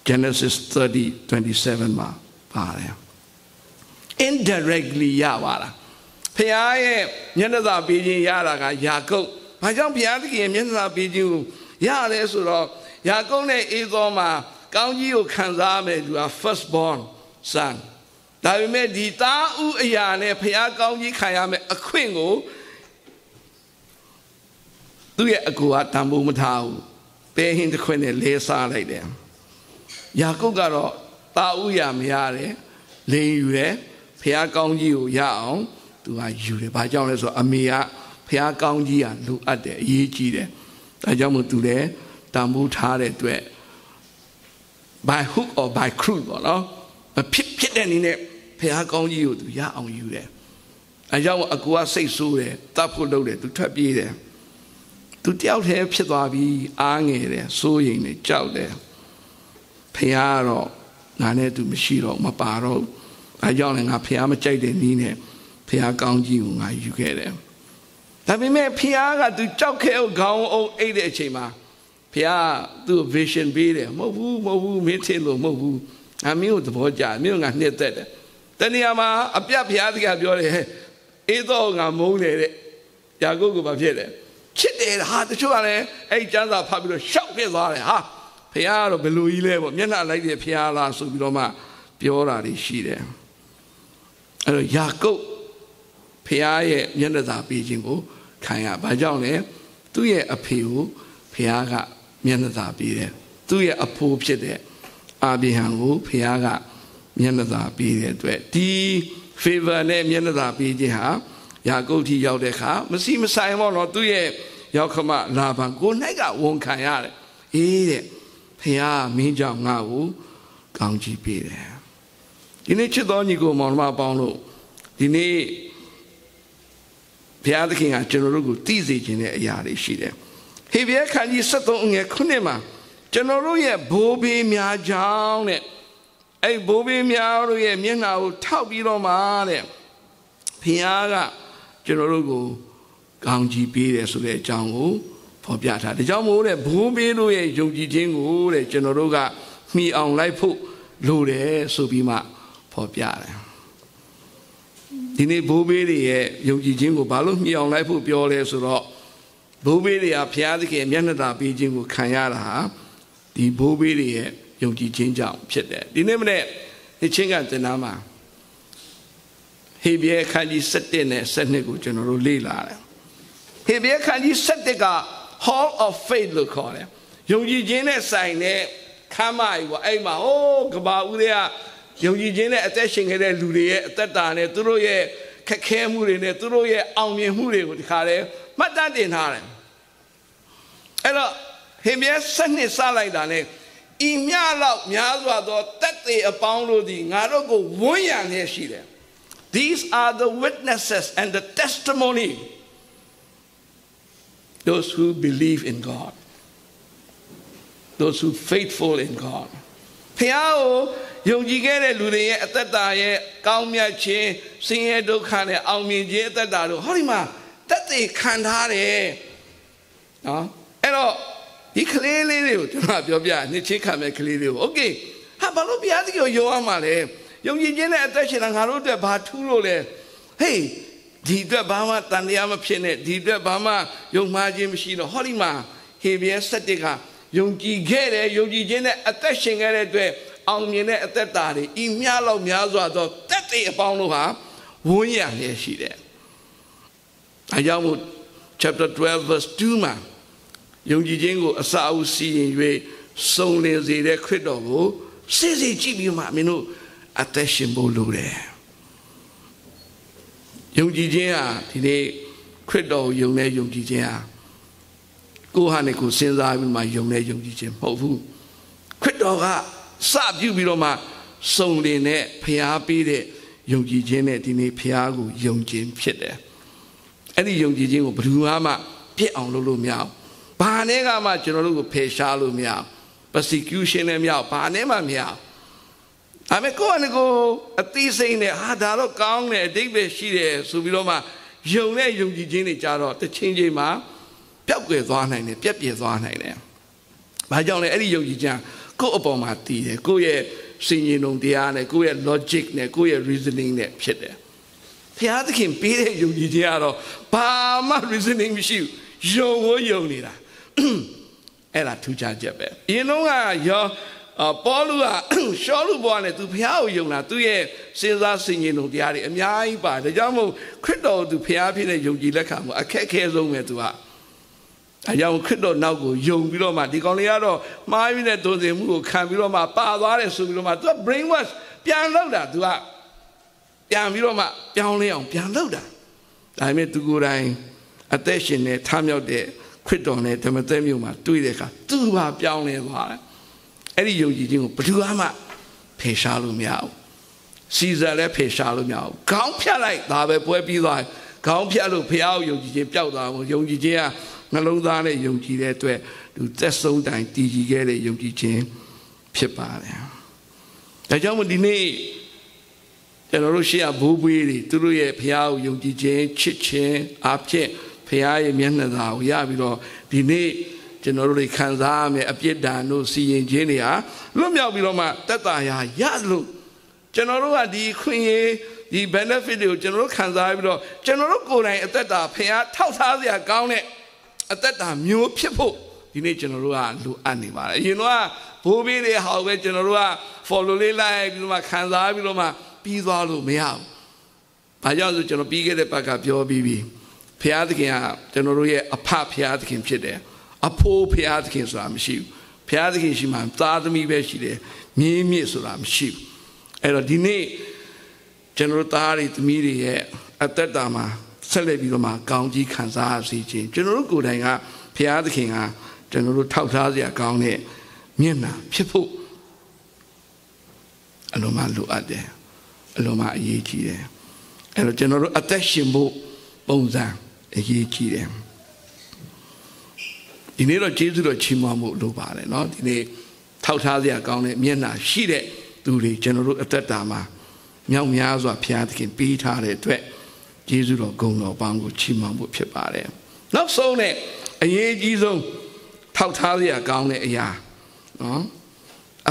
Genesis 30:27မှာပါတယ် indirectly ရပါလားဖျားရဲ့မျက်နှာသာပေးခြင်းရတာကယာကုပ်ဘာကြောင့်ဖျားသခင်ရဲ့မျက်နှာသာပေးခြင်းကိုရတယ်ဆိုတော့ယာကုပ်နဲ့အေသောမှာ ကောင်းကြီးကိုခံစားမယ်သူက first born son ဒါပေမဲ့ဒီသားဥအရာနဲ့ဖခင်ကောင်းကြီးခံရမယ်အခွင့်ကိုသူ့ရဲ့အကူကတန်ဖိုးမထားဘူးပဲဟင်းတစ်ခွက်နဲ့လဲစားလိုက်တယ်ယာကုပ်ကတော့သားဥရာမရတယ်လိန်ယူတယ်ဖခင်ကောင်းကြီးကိုရအောင်သူကယူတယ်ဘာကြောင့်လဲဆိုတော့အမေကဖခင်ကောင်းကြီးကလိုအပ်တယ်အရေးကြီးတယ်ဒါကြောင့်မို့သူလည်းတန်ဖိုးထားတဲ့အတွက် by hook or by crook ပေါ့နော်မဖြစ်ဖြစ်တဲ့နည်းနဲ့ဖះကောင်းကြီးကိုသူရအောင်ယူတယ်အဲကြောင့်အကူကစိတ်ဆိုးတယ်တတ်ဖို့လုပ်တယ်သူထွက်ပြေးတယ်သူတယောက်တည်းဖြစ်သွားပြီးအားငယ်တယ်စိုးရိမ်တယ်ကြောက်တယ်ဖះကတော့ငါနဲ့သူမရှိတော့မပါတော့အဲကြောင့်လည်းငါဖះမကြိုက်တဲ့နည်းနဲ့ဖះကောင်းကြီးကိုငါယူခဲ့တယ်ဒါပေမဲ့ဖះကသူကြောက်ခဲခေါင်းအောင်အိတ်တဲ့အချိန်မှာ ဖះသူ့ vision ပေးတယ်မဟုတ်ဘူးမဟုတ်ဘူးမင်းထင်လို့မဟုတ်ဘူးငါမင်းကိုသဘောကျမင်းကငါနှစ်သက်တယ်တဏှာမှာအပြတ်ဖះသခင်ပြောတယ်အေးတော့ငါမုန်းတယ်တဲ့ယာကုပ်ကဘာဖြစ်လဲချစ်တယ်ဟာတချို့ကလည်းအဲ့ကျမ်းစာဖတ်ပြီးတော့ရှောက်ဖြစ်သွားတယ်ဟာဖះကတော့ဘယ်လိုကြီးလဲပေါ့မျက်နှာလိုက်တယ်ဖះလားဆိုပြီးတော့မှပြောတာတွေရှိတယ်အဲ့တော့ယာကုပ်ဖះရဲ့မျက်နှာသာပေးခြင်းကိုခံရဘာကြောင့်လဲ သူ့ရဲ့အဖေကိုဖះက မျက်နှာသာပေးတယ်သူ့ရဲ့အဖိုးဖြစ်တဲ့အာဗြဟံကိုဖះကမျက်နှာသာပေးတဲ့အတွက်ဒီ favor နဲ့မျက်နှာသာပေးခြင်းဟာယာကုပ်ထိရောက်တဲ့အခါမစီမဆိုင်ဘောတော့သူ့ရဲ့ရောက်ခမလာဘန်ကို၌ကဝန်ခံရတယ်အေးတဲ့ဖះမင်းကြောင့်ငါ့ကိုကောင်းချီးပေးတယ်ဒီနေ့ချစ်တော်ညီကိုမောင်နှမပေါင်းလို့ဒီနေ့ဘုရားသခင်ကကျွန်တော်တို့ကိုသိစေခြင်းတဲ့အရာတွေရှိတယ် ဟေဘရဲခန်းကြီး73ငယ်ခုနှစ်မှာကျွန်တော်တို့ရဲ့ဘိုးဘေးများကြောင်းတဲ့အဲ့ဘိုးဘေးများတို့ရဲ့မျက်နှာကိုထောက်ပြီးတော့မှတဲ့ဘဖျားကကျွန်တော်တို့ကိုကောင်းကြီးပေးတယ်ဆိုတဲ့အကြောင်းကိုဖော်ပြထားဒါကြောင့်မို့တဲ့ဘိုးဘေးတို့ရဲ့ယုံကြည်ခြင်းကိုတဲ့ကျွန်တော်တို့ကမှီအောင်လိုက်ဖို့လိုတယ်ဆိုပြီးမှဖော်ပြတယ်ဒီနေ့ဘိုးဘေးတွေရဲ့ယုံကြည်ခြင်းကိုဘာလို့မှီအောင်လိုက်ဖို့ပြောလဲဆိုတော့ ဘိုးဘေးတွေကဘုရားသခင်မျက်နှာသာပေးခြင်းကိုခံရတာဟာဒီဘိုးဘေးတွေရဲ့ယုံကြည်ခြင်းကြောင့်ဖြစ်တယ်ဒီနေ့မနေ့ဒီချင်းကတင်နာမှာဟေဘရဲခန်းကြီး7နဲ့7ကိုကျွန်တော်တို့လေ့လာတယ်ဟေဘရဲခန်းကြီး7က Hall of Faith လို့ခေါ်တယ်ယုံကြည်ခြင်းနဲ့ဆိုင်တဲ့ခမ်းမကြီးပေါ့အဲ့မှာဟိုးကဘာဦးတွေကယုံကြည်ခြင်းနဲ့အသက်ရှင်ခဲ့တဲ့လူတွေရဲ့အသက်တာနဲ့သူတို့ရဲ့ခက်ခဲမှုတွေနဲ့သူတို့ရဲ့အောင်မြင်မှုတွေကိုဒီခါလဲမှတ်တမ်းတင်ထားတယ် အဲ့တော့ဟေဘရဲ7နှစ်စလိုက်တာနဲ့ဤမြလောက်များစွာသောတက်သေးအပေါင်းတို့သည်ငါတို့ကိုဝန်းရံနေရှိတယ် These are the witnesses and the testimony those who believe in God those who faithful in God ဖះကိုယုံကြည်ခဲ့တဲ့လူတွေရဲ့အသက်တာရဲ့ကောင်းမြတ်ခြင်းဆင်းရဲဒုက္ခနဲ့အောင်မြင်ခြင်းအသက်တာတို့ဟောဒီမှာတက်သေးခံထားတယ်နော် အဲ့တော့ဒီကလေးလေးတွေကိုကျွန်တော်ပြောပြနှစ်ချင်းခံမဲ့ကလေးလေးကိုโอเคဟာဘာလို့ဘုရားသခင်ကိုယုံရမှာလဲယုံကြည်ခြင်းနဲ့အသက်ရှင်တာငါတို့အတွက်ဘာထူးလို့လဲဟေးဒီအတွက်ဘာမှတန်တရားမဖြစ်နဲ့ဒီအတွက်ဘာမှယုံမှားခြင်းမရှိတော့ဟောဒီမှာဟေဘရဲ7ကယုံကြည်ခဲ့တယ်ယုံကြည်ခြင်းနဲ့အသက်ရှင်ခဲ့တဲ့အတွက်အောင်မြင်တဲ့အသက်တာတွေဤမြလောက်များစွာသောတက်တွေအပေါင်းတို့ဟာဝန်းရံနေရှိတယ်။အဲကြောင့်မို့ chapter 12 verse 2မှာ ယုံကြည်ခြင်းကိုအစာအုပ်စီရင်၍စုံလင်စေတဲ့ခရစ်တော်ကိုစိစိကြည့်ပြီးမှမင်းတို့အသက်ရှင်ဖို့လိုတယ်ယုံကြည်ခြင်းဟာဒီနေ့ခရစ်တော်ကိုယုံတဲ့ယုံကြည်ခြင်းဟာကိုဟာနဲ့ကိုစဉ်းစားပြီးမှယုံတဲ့ယုံကြည်ခြင်းမဟုတ်ဘူးခရစ်တော်ကစပြုပြီးတော့မှစုံလင်တဲ့ဖျားပေးတဲ့ယုံကြည်ခြင်းနဲ့ဒီနေ့ဖျားကိုယုံခြင်းဖြစ်တယ်အဲ့ဒီယုံကြည်ခြင်းကိုဘယ်သူမှပြစ်အောင်လုပ်လို့မရဘူး ဘာနဲ့ကမှကျွန်တော်တို့ကိုဖယ်ရှားလို့မရဘူး persecution နဲ့မရဘူးဘာနဲ့မှမရဘူးအမေကိုကကိုအသိစိတ်နဲ့ဟာဒါတော့ကောင်းတယ်အတိတ်ပဲရှိတယ်ဆိုပြီးတော့မှယုံနဲ့ယုံကြည်ခြင်းတွေကြတော့တစ်ချင်းချင်းမှာပျောက်ကွယ်သွားနိုင်တယ်ပြက်ပြယ်သွားနိုင်တယ်။ဘာကြောင့်လဲအဲ့ဒီယုံကြည်ခြင်းကိုယ့်အပေါ်မှာတည်တယ်ကိုယ့်ရဲ့စဉ်းရင်လုံးတရားနဲ့ကိုယ့်ရဲ့ logic နဲ့ကိုယ့်ရဲ့ reasoning နဲ့ဖြစ်တယ်။ဘုရားသခင်ပေးတဲ့ယုံကြည်ခြင်းကတော့ဘာမှ reasoning မရှိဘူး။ယုံကိုယုံနေတာ။ အဲ့ဒါထူးခြားချက်ပဲ။အရင်တော့ကယောပေါလုကရှောလူဘွားနဲ့သူဖះကိုယုံတာသူရဲ့စဉ်းစားဆင်ခြင်လုံးတရားတွေအများကြီးပါဒါကြောင့်မို့ခရစ်တော်သူဖះဖြစ်တဲ့ယုံကြည်လက်ခံမှုအခက်အခဲဆုံးပဲသူကအဲကြောင့်ခရစ်တော်နောက်ကိုယုံပြီးတော့မှဒီကောင်လေးကတော့မှားပြီးတဲ့သွန်သင်မှုကိုခံပြီးတော့မှပါသွားတယ်ဆိုပြီးတော့မှသူက brain wash ပြန်လောက်တာသူကပြန်ပြီးတော့မှပြောင်းလဲအောင်ပြန်လောက်တာဒါပေမဲ့သူကိုယ်တိုင်အသက်ရှင်နဲ့ထမြောက်တဲ့ ခရစ်တော်နဲ့ဓမ္မသက်မြို့မှာတွေ့တဲ့အခါသူ့ဘာပြောင်းလဲသွားတယ်အဲ့ဒီယုံကြည်ခြင်းကိုဘယ်သူမှဖယ်ရှားလို့မရဘူးစီဇာလည်းဖယ်ရှားလို့မရဘူးခေါင်းဖြတ်လိုက်ဒါပဲပွဲပြီးသွားခေါင်းဖြတ်လို့ဖះကိုယုံကြည်ခြင်းပျောက်သွားဘူးယုံကြည်ခြင်းကနှလုံးသားနဲ့ယုံကြည်တဲ့အတွက်သူသက်ဆုံးတိုင်တည်ကြည်ခဲ့တဲ့ယုံကြည်ခြင်းဖြစ်ပါတယ်ဒါကြောင့်မို့ဒီနေ့ကျွန်တော်တို့ရှေ့ကဘိုးဘွေးတွေသူတို့ရဲ့ဖះကိုယုံကြည်ခြင်းချစ်ခြင်းအဖြစ် ဖះရဲ့မျက်နှာသာကိုရပြီးတော့ဒီနေ့ကျွန်တော်တို့တွေခံစားရမယ်အပြစ်ဒဏ်တို့စီရင်ခြင်းတွေဟာလွတ်မြောက်ပြီးတော့မှတက်တာရာရလို့ကျွန်တော်တို့ကဒီခွင့်ရေးဒီ benefit တွေကိုကျွန်တော်တို့ခံစားပြီးတော့ကျွန်တော်တို့ကိုယ်တိုင်အသက်တာဖခင်ထောက်ထားစရာကောင်းတဲ့အသက်တာမျိုးဖြစ်ဖို့ဒီနေ့ကျွန်တော်တို့ကလိုအပ်နေပါတယ်အရင်တော့ဘိုးဘေးတွေဟောပဲကျွန်တော်တို့က follow လေးလိုက်ပြီးတော့မှခံစားပြီးတော့မှပြီးသွားလို့မရဘူး။ဘာကြောင့်ဆိုကျွန်တော်ပြီးခဲ့တဲ့ဘက်ကပြောပြီးပြီ။ ဖခင်သခင်ကကျွန်တော်တို့ရဲ့အဖဖခင်သခင်ဖြစ်တယ်။အဖိုးဖျားသခင်ဆိုတာမရှိဘူးဖျားသခင်ရှိမှသားသမီးပဲရှိတယ်မြင်းမြစ်ဆိုတာမရှိဘူးအဲ့တော့ဒီနေ့ကျွန်တော်သားတွေသမီးတွေရဲ့အသက်တာမှာဆက်လက်ပြီးတော့မှကောင်းကြီးခံစားရစေခြင်းကျွန်တော်တို့ကိုယ်တိုင်ကဖျားသခင်ကကျွန်တော်တို့ထောက်ထားစရာကောင်းတဲ့မျက်နှာဖြစ်ဖို့အလုံးမလိုအပ်တယ်အလုံးမအရေးကြီးတယ်အဲ့တော့ကျွန်တော်တို့အသက်ရှင်ဖို့ပုံစံ အရေးကြီးတယ်ဒီနေ့တော့ကျေးဇူးတော်ချီးမွမ်းမှုလိုပါတယ်เนาะဒီနေ့ထောက်ထားစရာကောင်းတဲ့မျက်နှာရှိတဲ့သူတွေကျွန်တော်တို့အသက်တာမှာမြောက်များစွာဘုရားသခင်ပေးထားတဲ့အတွက် ယေရှုတော်ဂုဏ်တော်ပေါင်းကိုချီးမွမ်းဖို့ဖြစ်ပါတယ်နောက်ဆုံးနဲ့အရေးကြီးဆုံးထောက်ထားစရာကောင်းတဲ့အရာနော်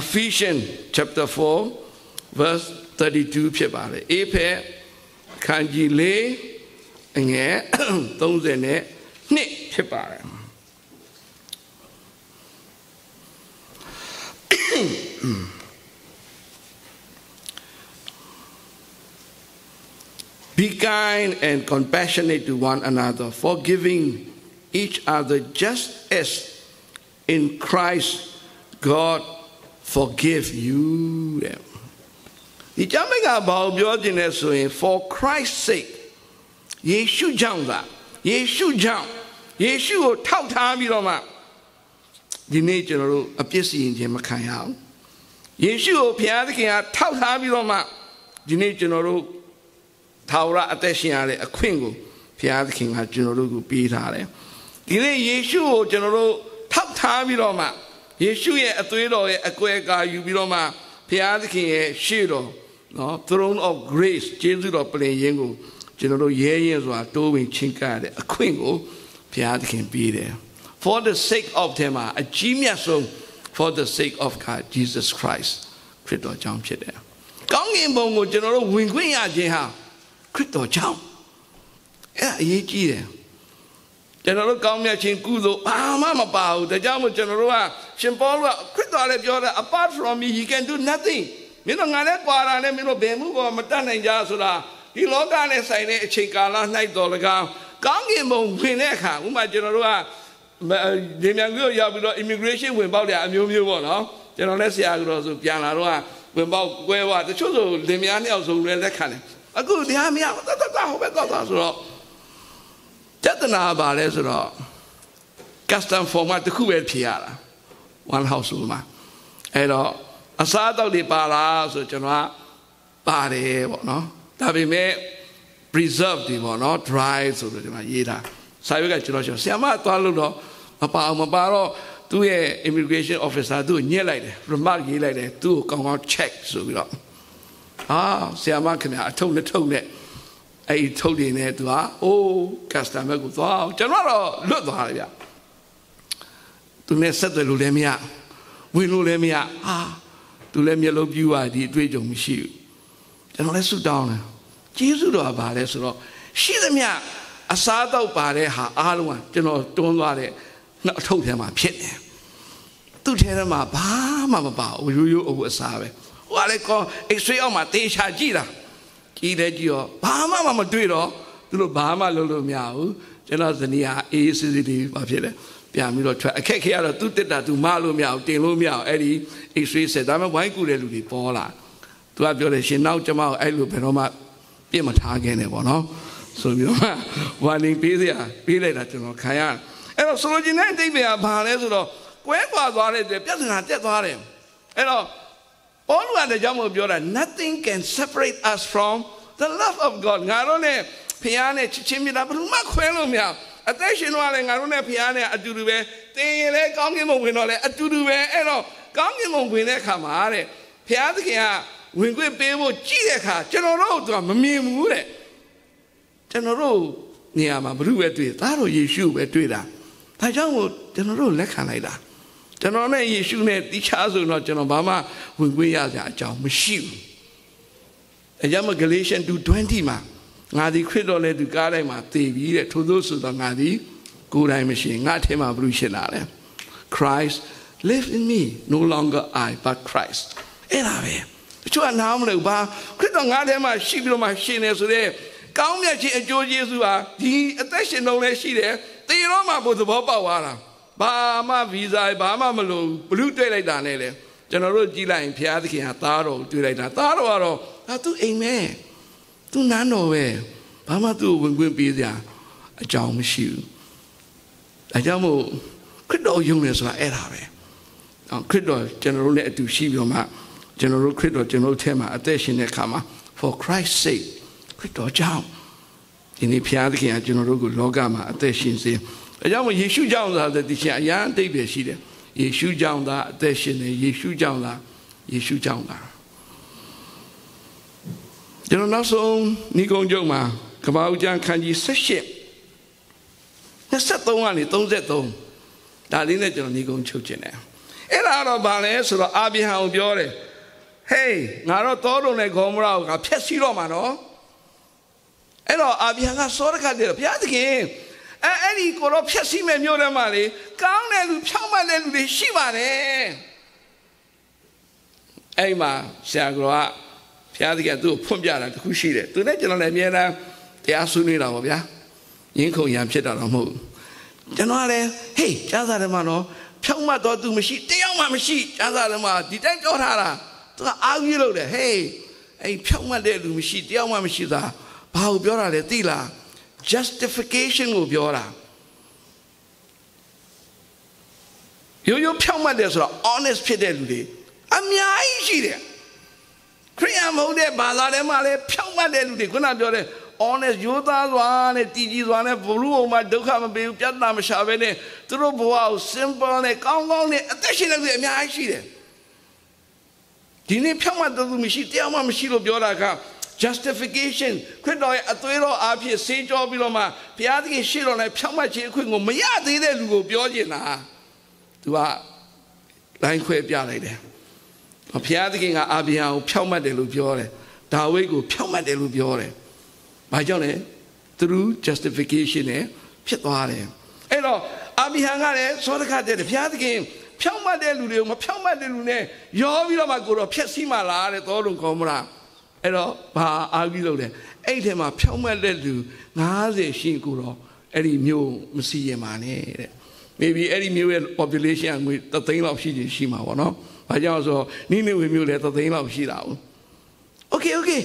Ephesians chapter 4 verse 32ဖြစ်ပါတယ်အေဖက်ခန်းကြီး၄ အငယ်30နဲ့နှစ်ဖြစ်ပါတယ် Be kind and compassionate to one another, forgiving each other just as in Christ God forgive you. ဒီကြမ်းကဘာပြောခြင်းလဲဆိုရင် for Christ's sake ယေရှုကြောင့်သာယေရှုကြောင့်ယေရှုကိုထောက်ထားပြီးတော့မှဒီနေ့ကျွန်တော်တို့အပြစ်စီရင်ခြင်းမခံရအောင်ယေရှုကိုဘုရားသခင်ကထောက်ထားပြီးတော့မှဒီနေ့ကျွန်တော်တို့ထာဝရအသက်ရှင်ရတဲ့အခွင့်ကိုဘုရားသခင်ကကျွန်တော်တို့ကိုပေးထားတယ်ဒီနေ့ယေရှုကိုကျွန်တော်တို့ထောက်ထားပြီးတော့မှယေရှုရဲ့အသွေးတော်ရဲ့အကွယ်ကာယူပြီးတော့မှဘုရားသခင်ရဲ့ရှေ့တော်နော် throne of grace ကျေးဇူးတော်ပြင်ရင်းကို ကျွန်တော်တို့ရဲရဲစွာတိုးဝင်ချင်းကရတဲ့အခွင့်ကိုဘုရားသခင်ပေးတယ် for the sake of them အကြီးမြတ်ဆုံး for the sake of God Jesus Christ ခရစ်တော်ကြောင့်ဖြစ်တယ်။ကောင်းကင်ဘုံကိုကျွန်တော်တို့ဝင်ခွင့်ရခြင်းဟာခရစ်တော်ကြောင့်အဲ့အရေးကြီးတယ်။ကျွန်တော်တို့ကောင်းမြတ်ခြင်းကုသိုလ်ဘာမှမပါဘူး။ဒါကြောင့်မို့ကျွန်တော်တို့ကရှင်ပေါလုကခရစ်တော်လည်းပြောတယ် apart from me you can do nothing မင်းတို့ငါလည်းကွာတာနဲ့မင်းတို့ဘယ်မှုကိုမတတ်နိုင်ကြဆိုတာ ဒီလောကနဲ့ဆိုင်တဲ့အချိန်ကာလ၌တော်လကောင်းကောင်းကင်ဘုံဝင်တဲ့အခါဥမာကျွန်တော်တို့ကဒီမြန်ကြီးရောက်ပြီးတော့ immigration ဝင်ပေါက်တယ်အမျိုးမျိုးပေါ့နော်ကျွန်တော်လည်းဆရာကတော့ဆိုပြန်လာတော့ဝင်ပေါက်ကွဲသွားတချို့ဆိုလင်မယားနှစ်ယောက်ဆုံးလည်းလက်ခံတယ်အခုတရားမရတတတဟိုဘက်တော့သွားဆိုတော့တတနာပါလဲဆိုတော့ custom format တစ်ခုပဲဖြေရတာ one house မှာအဲ့တော့အစားအသောက်တွေပါလားဆိုကျွန်တော်ကပါတယ်ပေါ့နော် ဒါပေမဲ့ preserve တွေပေါ့နော် dry ဆိုတော့ဒီမှာရေးတာစာရွက်ကကျွန်တော်ရှောဆရာမသွားလို့တော့မပါအောင်မပါတော့သူ့ရဲ့ immigration officer သူ့ကိုညက်လိုက်တယ် remark ရေးလိုက်တယ်သူ့ကိုကောင်းကောင်း check ဆိုပြီးတော့အာဆရာမခင်ဗျာအထုပ်နဲ့ထုပ်နဲ့အဲ့ဒီထုပ်တွေနဲ့သူကအိုး customer ကိုသွားကျွန်တော်တော့လွတ်သွားတယ်ဗျသူနဲ့ဆက်သွယ်လို့လည်းမရဝင်လို့လည်းမရအာသူလည်းမျက်လုံးပြူသွားဒီအတွေ့အကြုံမရှိဘူးကျွန်တော်လည်းဆုတောင်းတယ် ကျေးဇူးတော်ပါလဲဆိုတော့ရှိသမျှအစားတော့ပါတဲ့ဟာအားလုံးကကျွန်တော်တွန်းသွားတဲ့နှအထုပ်ထဲမှာဖြစ်နေသူ့ထဲထဲမှာဘာမှမပါဘူးရိုးရိုးအဝတ်အစားပဲဟိုကလည်းကော X-ray အောက်မှာတေချာကြည့်တာကြည့်တယ်ကြည့်ရောဘာမှမမတွေ့တော့သူတို့ဘာမှလုပ်လို့မရဘူးကျွန်တော်ဇနီးဟာအေးစစ်စစ်လေးဘာဖြစ်လဲပြန်ပြီးတော့ထွက်အခက်ခဲရတော့သူတက်တာသူမလို့မရဘူးတင်လို့မရဘူးအဲ့ဒီ X-ray ဆက်ဒါပေမဲ့ဝိုင်းကူတဲ့လူတွေပေါ်လာသူကပြောတယ်ရှင်နောက်ကျမကိုအဲ့လိုဘယ်တော့မှ ပြစ်မထားခဲ့နဲ့ပေါ့နော်ဆိုပြီးတော့ warning ပေးစရာပေးလိုက်တာကျွန်တော်ခံရအဲ့တော့ဆိုလိုချင်တဲ့အတိတ်ပဲဘာလဲဆိုတော့ကွဲကွာသွားတဲ့ပြဿနာတက်သွားတယ်အဲ့တော့ပေါလုကလည်းကြောင့်မပြောတာ nothing can separate us from the love of God ငါတို့ ਨੇ ဖခင်နဲ့ချစ်ချင်းမြတ်တာဘယ်သူမှခွဲလို့မရအသက်ရှင်တော့လည်းငါတို့ ਨੇ ဖခင်နဲ့အတူတူပဲတင်ရင်လည်းကောင်းကင်ဘုံဝင်တော့လည်းအတူတူပဲအဲ့တော့ကောင်းကင်ဘုံဝင်တဲ့အခါမှာတဲ့ဖခင်သခင်က ဝင်ခွင့်ပေးဖို့ကြည့်တဲ့အခါကျွန်တော်တို့ကမမြင်ဘူးတဲ့ကျွန်တော်တို့နေရာမှာဘုရုပဲတွေ့သားတော်ယေရှုပဲတွေ့တာဒါကြောင့်မို့ကျွန်တော်တို့လက်ခံလိုက်တာကျွန်တော်နဲ့ယေရှုနဲ့တိချာဆိုတော့ကျွန်တော်ဘာမှဝင်ခွင့်ရစရာအကြောင်းမရှိဘူးအကြမ်းမဂလေရှန်2:20မှာငါဒီခရစ်တော်နဲ့သူကားတိုင်းမှာတည်ပြီးတဲ့ထို့သောဆိုတော့ငါဒီကိုယ်တိုင်မရှိငါထဲမှာဘုရုရှင်လာတယ် Christ live in me no longer I but Christ အဲ့ဒါပဲတ ချို့ကနားမလဲဘာခရစ်တော်ငါထဲမှာရှိပြီးတော့မှရှင်နေဆိုတဲ့ကောင်းမြတ်ခြင်းအကျိုးကျေးဇူးဟာဒီအသက်ရှင်လုံးလည်းရှိတယ်တေရောမှဘုသဘောပေါက်သွားတာဘာမှဗီဇာဘာမှမလိုဘလူးတွေ့လိုက်တာနဲ့လေကျွန်တော်တို့ကြည့်လိုက်ရင်ဘုရားသခင်ဟာသားတော်ကိုတွေ့လိုက်တာသားတော်ကတော့ဒါသူအိမ်မဲသူနန်းတော်ပဲဘာမှသူ့ကိုဝင်ခွင့်ပေးစရာအကြောင်းမရှိဘူးဒါကြောင့်မို့ခရစ်တော်ယုံနေဆိုတာအဲ့ဒါပဲခရစ်တော်ကျွန်တော်တို့နဲ့အတူရှိပြီးမှ ကျွန်တော်တို့ခရစ်တော်ကျွန်တော်တို့ထဲမှာအသက်ရှင်တဲ့အခါမှာ for Christ's sake ခရစ်တော်ကြောင့်ဒီနေ့ဘုရားသခင်ကကျွန်တော်တို့ကိုလောကမှာအသက်ရှင်စေအဲကြောင့်ယေရှုကြောင့်သာဒီရှင်အရန်အတိတ်ပဲရှိတယ်ယေရှုကြောင့်သာအသက်ရှင်တယ်ယေရှုကြောင့်သာယေရှုကြောင့်သာကျွန်တော်နောက်ဆုံးဏိကုံကျုံမှာကပ္ပဦးကျမ်းခန်းကြီး78 23ကနေ33ဒါလေးနဲ့ကျွန်တော်ညီကုန်းချုပ်ခြင်းတယ်အဲ့ဒါတော့ဗာလဲဆိုတော့အာဗြဟံကိုပြောတယ် ဟေးငါတော့တောတုံနဲ့ဂေါမရာကိုငါဖျက်ဆီးတော့မှာနော်အဲ့တော့အာဗြဟံကစောရခတ်တယ်ဘုရားသခင်အဲအဲ့ဒီကိုတော့ဖျက်ဆီးမဲ့မြို့ထဲမှာလေကောင်းတဲ့လူဖြောင်းမတဲ့လူတွေရှိပါတယ်အဲ့မှာဆရာကဘုရားသခင်သူ့ကိုဖွင့်ပြတာတခုရှိတယ်သူနဲ့ကျွန်တော်လည်းအများအားတရားဆွေးနွေးတာပါဗျာရင်းခုန်ရံဖြစ်တာတော့မဟုတ်ကျွန်တော်ကလည်းဟေးကြားစားတယ်မှာနော်ဖြောင်းမတော့သူမရှိတယောက်မှမရှိကြားစားတယ်မှာဒီတိုင်းပြောထားတာ သူကအာကြီးလို့တယ်ဟေးအဲ့ဖြောင်းမတဲ့လူမရှိတယောက်မှမရှိသားဘာကိုပြောတာလဲသိလား justification ကိုပြောတာရိုးရိုးဖြောင်းမှတ်တယ်ဆိုတော့ honest ဖြစ်တဲ့လူတွေအများကြီးရှိတယ်ခရိယမဟုတ်တဲ့ဘာသာထဲမှာလည်းဖြောင်းမှတ်တဲ့လူတွေခုနပြောတဲ့ honest ရိုးသားစွာနဲ့တည်ကြည်စွာနဲ့ဘလူးအောင်မှာဒုက္ခမပေးဘူးပြဿနာမရှာဘဲနဲ့သူတို့ဘဝကို simple နဲ့ကောင်းကောင်းနဲ့အသက်ရှင်တဲ့လူတွေအများကြီးရှိတယ် ဒီနေ့ဖြောင်းမှတ်တဲ့လူမရှိတရားမှမရှိလို့ပြောတာက justification ခရစ်တော်ရဲ့အသွေးတော်အဖြစ်ဆေးကြောပြီးတော့မှဘုရားသခင်ရှေ့တော်နဲ့ဖြောင်းမှတ်ခြင်းအခွင့်ကိုမရသေးတဲ့လူကိုပြောချင်တာသူကလိုင်းခွဲပြလိုက်တယ်ဘုရားသခင်ကအာဗြဟံကိုဖြောင်းမှတ်တယ်လို့ပြောတယ်ဒါဝိဒ်ကိုဖြောင်းမှတ်တယ်လို့ပြောတယ်ဘာကြောင့်လဲ through justification နဲ့ဖြစ်သွားတယ်အဲ့တော့အာဗြဟံကလည်းသောတခတဲ့ဘုရားသခင် ဖြောင်းမှတ်တဲ့လူတွေကိုမဖြောင်းမှတ်တဲ့လူနဲ့ရောပြီးတော့မှကိုတော့ဖျက်ဆီးမှလားတဲ့သောတုံကောမလားအဲ့တော့ဘာအာဂီလို့လဲအဲ့ထဲမှာဖြောင်းမှတ်တဲ့လူ90ရှိကိုတော့အဲ့ဒီမျိုးမစီရင်ပါနဲ့တဲ့ maybe အဲ့ဒီမျိုးရဲ့ population ငွေသသိန်းလောက်ရှိချင်ရှိမှာပေါ့နော်။ဘာကြောင့်ဆိုနိနေဝေမျိုးလည်းသသိန်းလောက်ရှိတာဘူး။ Okay okay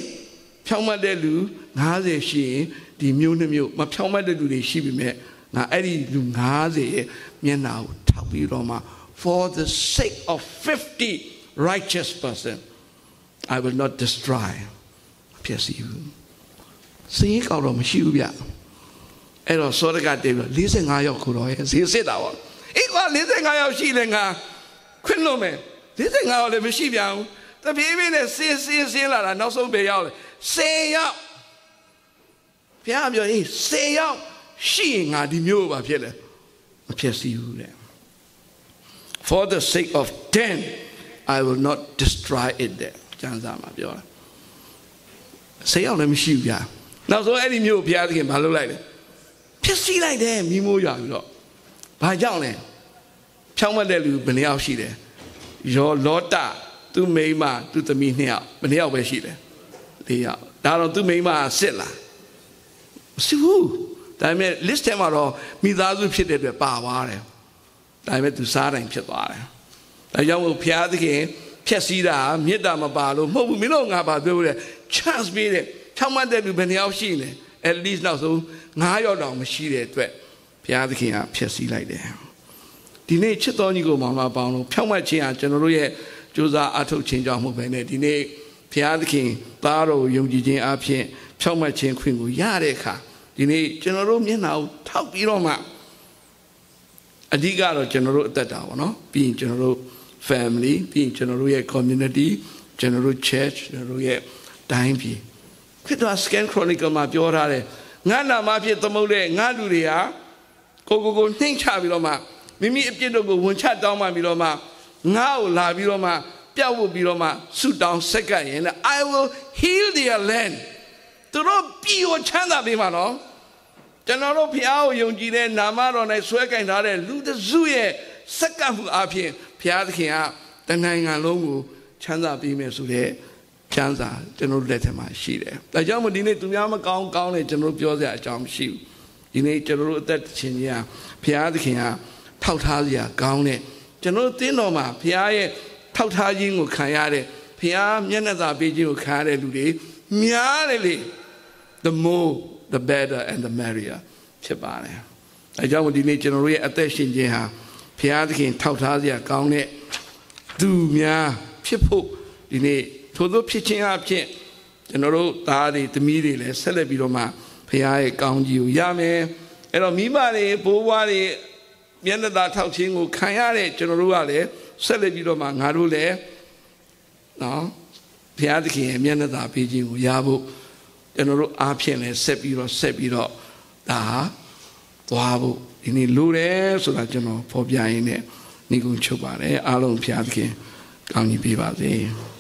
ဖြောင်းမှတ်တဲ့လူ90ရှိရင်ဒီမျိုးနှမျိုးမဖြောင်းမှတ်တဲ့လူတွေရှိပြီမဲ့ငါအဲ့ဒီလူ90ရဲ့မျက်နှာကိုထောက်ပြီးတော့မှ for the sake of 50 righteous person I will not destroy ဖြစ်စီဘူးစည်ကောက်တော့မရှိဘူးဗျအဲ့တော့စောရကတေပြီး45ရောက်ခုတော့ရဲ့ဈေးစစ်တာပေါ့အေးကွာ45ရောက်ရှိလဲငါခွင့်လို့မယ်45ရောက်လည်းမရှိပြန်ဘူးတပြေးပြေးနဲ့စင်းစင်းစင်းလာတာနောက်ဆုံးပဲရောက်လေ10ရောက်ဘုရားပြောအေး10ရောက်ရှိရင်ငါဒီမျိုးပါဖြစ်လဲမဖြစ်စီဘူးတဲ့ for the sake of 10 I will not destroy it there ကျမ်းစာမှာပြောတာဆေးရောက်လည်းမရှိဘူးဗျာနောက်ဆုံးအဲ့ဒီမျိုးဘုရားသခင်မလုပ်လိုက်လဲဖြစ်စီလိုက်တယ်မိမိုးရွာပြီးတော့ဘာကြောင့်လဲဖြောင်းမတဲ့လူဘယ်နှယောက်ရှိတယ်ယောလောတသူ့မိန်းမသူ့သမီးနှစ်ယောက်ဘယ်နှယောက်ပဲရှိတယ်လေးယောက်ဒါတော့သူ့မိန်းမစစ်လားစစ်ဘူးဒါပေမဲ့ list ထဲမှာတော့မိသားစုဖြစ်တဲ့အတွက်ပါသွားတယ် ဒါပေမဲ့သူစားတိုင်းဖြစ်သွားတယ်ဒါကြောင့်မို့ဘုရားသခင်ဖြက်စီးတာမေတ္တာမပါလို့မဟုတ်ဘူးမင်းတို့ငါပါပြောတယ် chance ပေးတယ်ဖြောင်းမတဲ့လူဘယ်နှယောက်ရှိလဲ at least နောက်ဆုံး9ယောက်တောင်မရှိတဲ့အတွက်ဘုရားသခင်ကဖြက်စီးလိုက်တယ်ဒီနေ့ချစ်တော်ကြီးကိုမောင်မပေါင်းလို့ဖြောင်းမခြင်းဟာကျွန်တော်တို့ရဲ့ကြိုးစားအထောက်ခြင်းကြောင့်မဟုတ်ဘဲနဲ့ဒီနေ့ဘုရားသခင်သားတော်ယုံကြည်ခြင်းအပြင်ဖြောင်းမခြင်းခွင့်ကိုရတဲ့အခါဒီနေ့ကျွန်တော်တို့မျက်နှာကိုထောက်ပြီးတော့မှ အဓိကတော့ကျွန်တော်တို့အသက်တာပေါ့နော်ပြီးရင်ကျွန်တော်တို့ family ပြီးရင်ကျွန်တော်တို့ရဲ့ community ကျွန်တော်တို့ church ကျွန်တော်တို့ရဲ့တိုင်းပြည်ခရစ်တော် scan chronicle မှာပြောထားတယ်ငါနာမဖြစ်သမုတ်တဲ့ငါလူတွေဟာကိုကိုကိုနှိမ့်ချပြီးတော့မှမိမိအပြစ်တို့ကိုဝန်ချတောင်းပန်ပြီးတော့မှငါ့ကိုလာပြီးတော့မှပြတ်ဝတ်ပြီးတော့မှဆုတောင်းဆက်ကပ်ရင် I will heal their land သူတို့ပြည်ကိုချမ်းသာပေးမှာနော် ကျွန်တော်တို့ဖျားကိုယုံကြည်တဲ့နာမတော်နဲ့ဆွဲကင်ထားတဲ့လူတစုရဲ့စက္ကပ်မှုအပြင်ဘုရားသခင်ကတနိုင်ငံလုံးကိုချမ်းသာပေးမယ်ဆိုတဲ့ချမ်းသာကျွန်တော်တို့လက်ထက်မှာရှိတယ်။ဒါကြောင့်မို့ဒီနေ့သူများမကောင်းကောင်းနဲ့ကျွန်တော်တို့ပြောစရာအကြောင်းမရှိဘူး။ဒီနေ့ကျွန်တော်တို့အသက်ရှင်ကြီးကဘုရားသခင်ကထောက်ထားစရာကောင်းတဲ့ကျွန်တော်တို့သင်တော်မှာဘုရားရဲ့ထောက်ထားခြင်းကိုခံရတဲ့ဘုရားမျက်နှာသာပေးခြင်းကိုခံရတဲ့လူတွေများတယ်လေ the more the better and the merrier ဖြစ်ပါတယ်။အဲကြောင့်မို့ဒီနေ့ကျွန်တော်တို့ရဲ့အသက်ရှင်ခြင်းဟာဘုရားသခင်ထောက်ထားစရာကောင်းတဲ့သူများဖြစ်ဖို့ဒီနေ့ထို့သောဖြစ်ခြင်းအဖြစ်ကျွန်တော်တို့သားတွေသမီးတွေလည်းဆက်လက်ပြီးတော့မှဘုရားရဲ့ကောင်းကြီးကိုရမယ်အဲ့တော့မိဘတွေဘိုးဘွားတွေမျက်နှာသာထောက်ခြင်းကိုခံရတဲ့ကျွန်တော်တို့ကလည်းဆက်လက်ပြီးတော့မှငါတို့လည်းနော်ဘုရားသခင်ရဲ့မျက်နှာသာပေးခြင်းကိုရဖို့ ကျွန်တော်တို့အားဖြင့်လဲဆက်ပြီးတော့ဆက်ပြီးတော့ဒါဟာသွားဖို့ဒီနေ့လိုတယ်ဆိုတာကျွန်တော်ဖော်ပြရင်းနဲ့ညီကုန်းချုပ်ပါတယ်အားလုံးဖျားသခင်ကောင်းကြီးပေးပါစေ။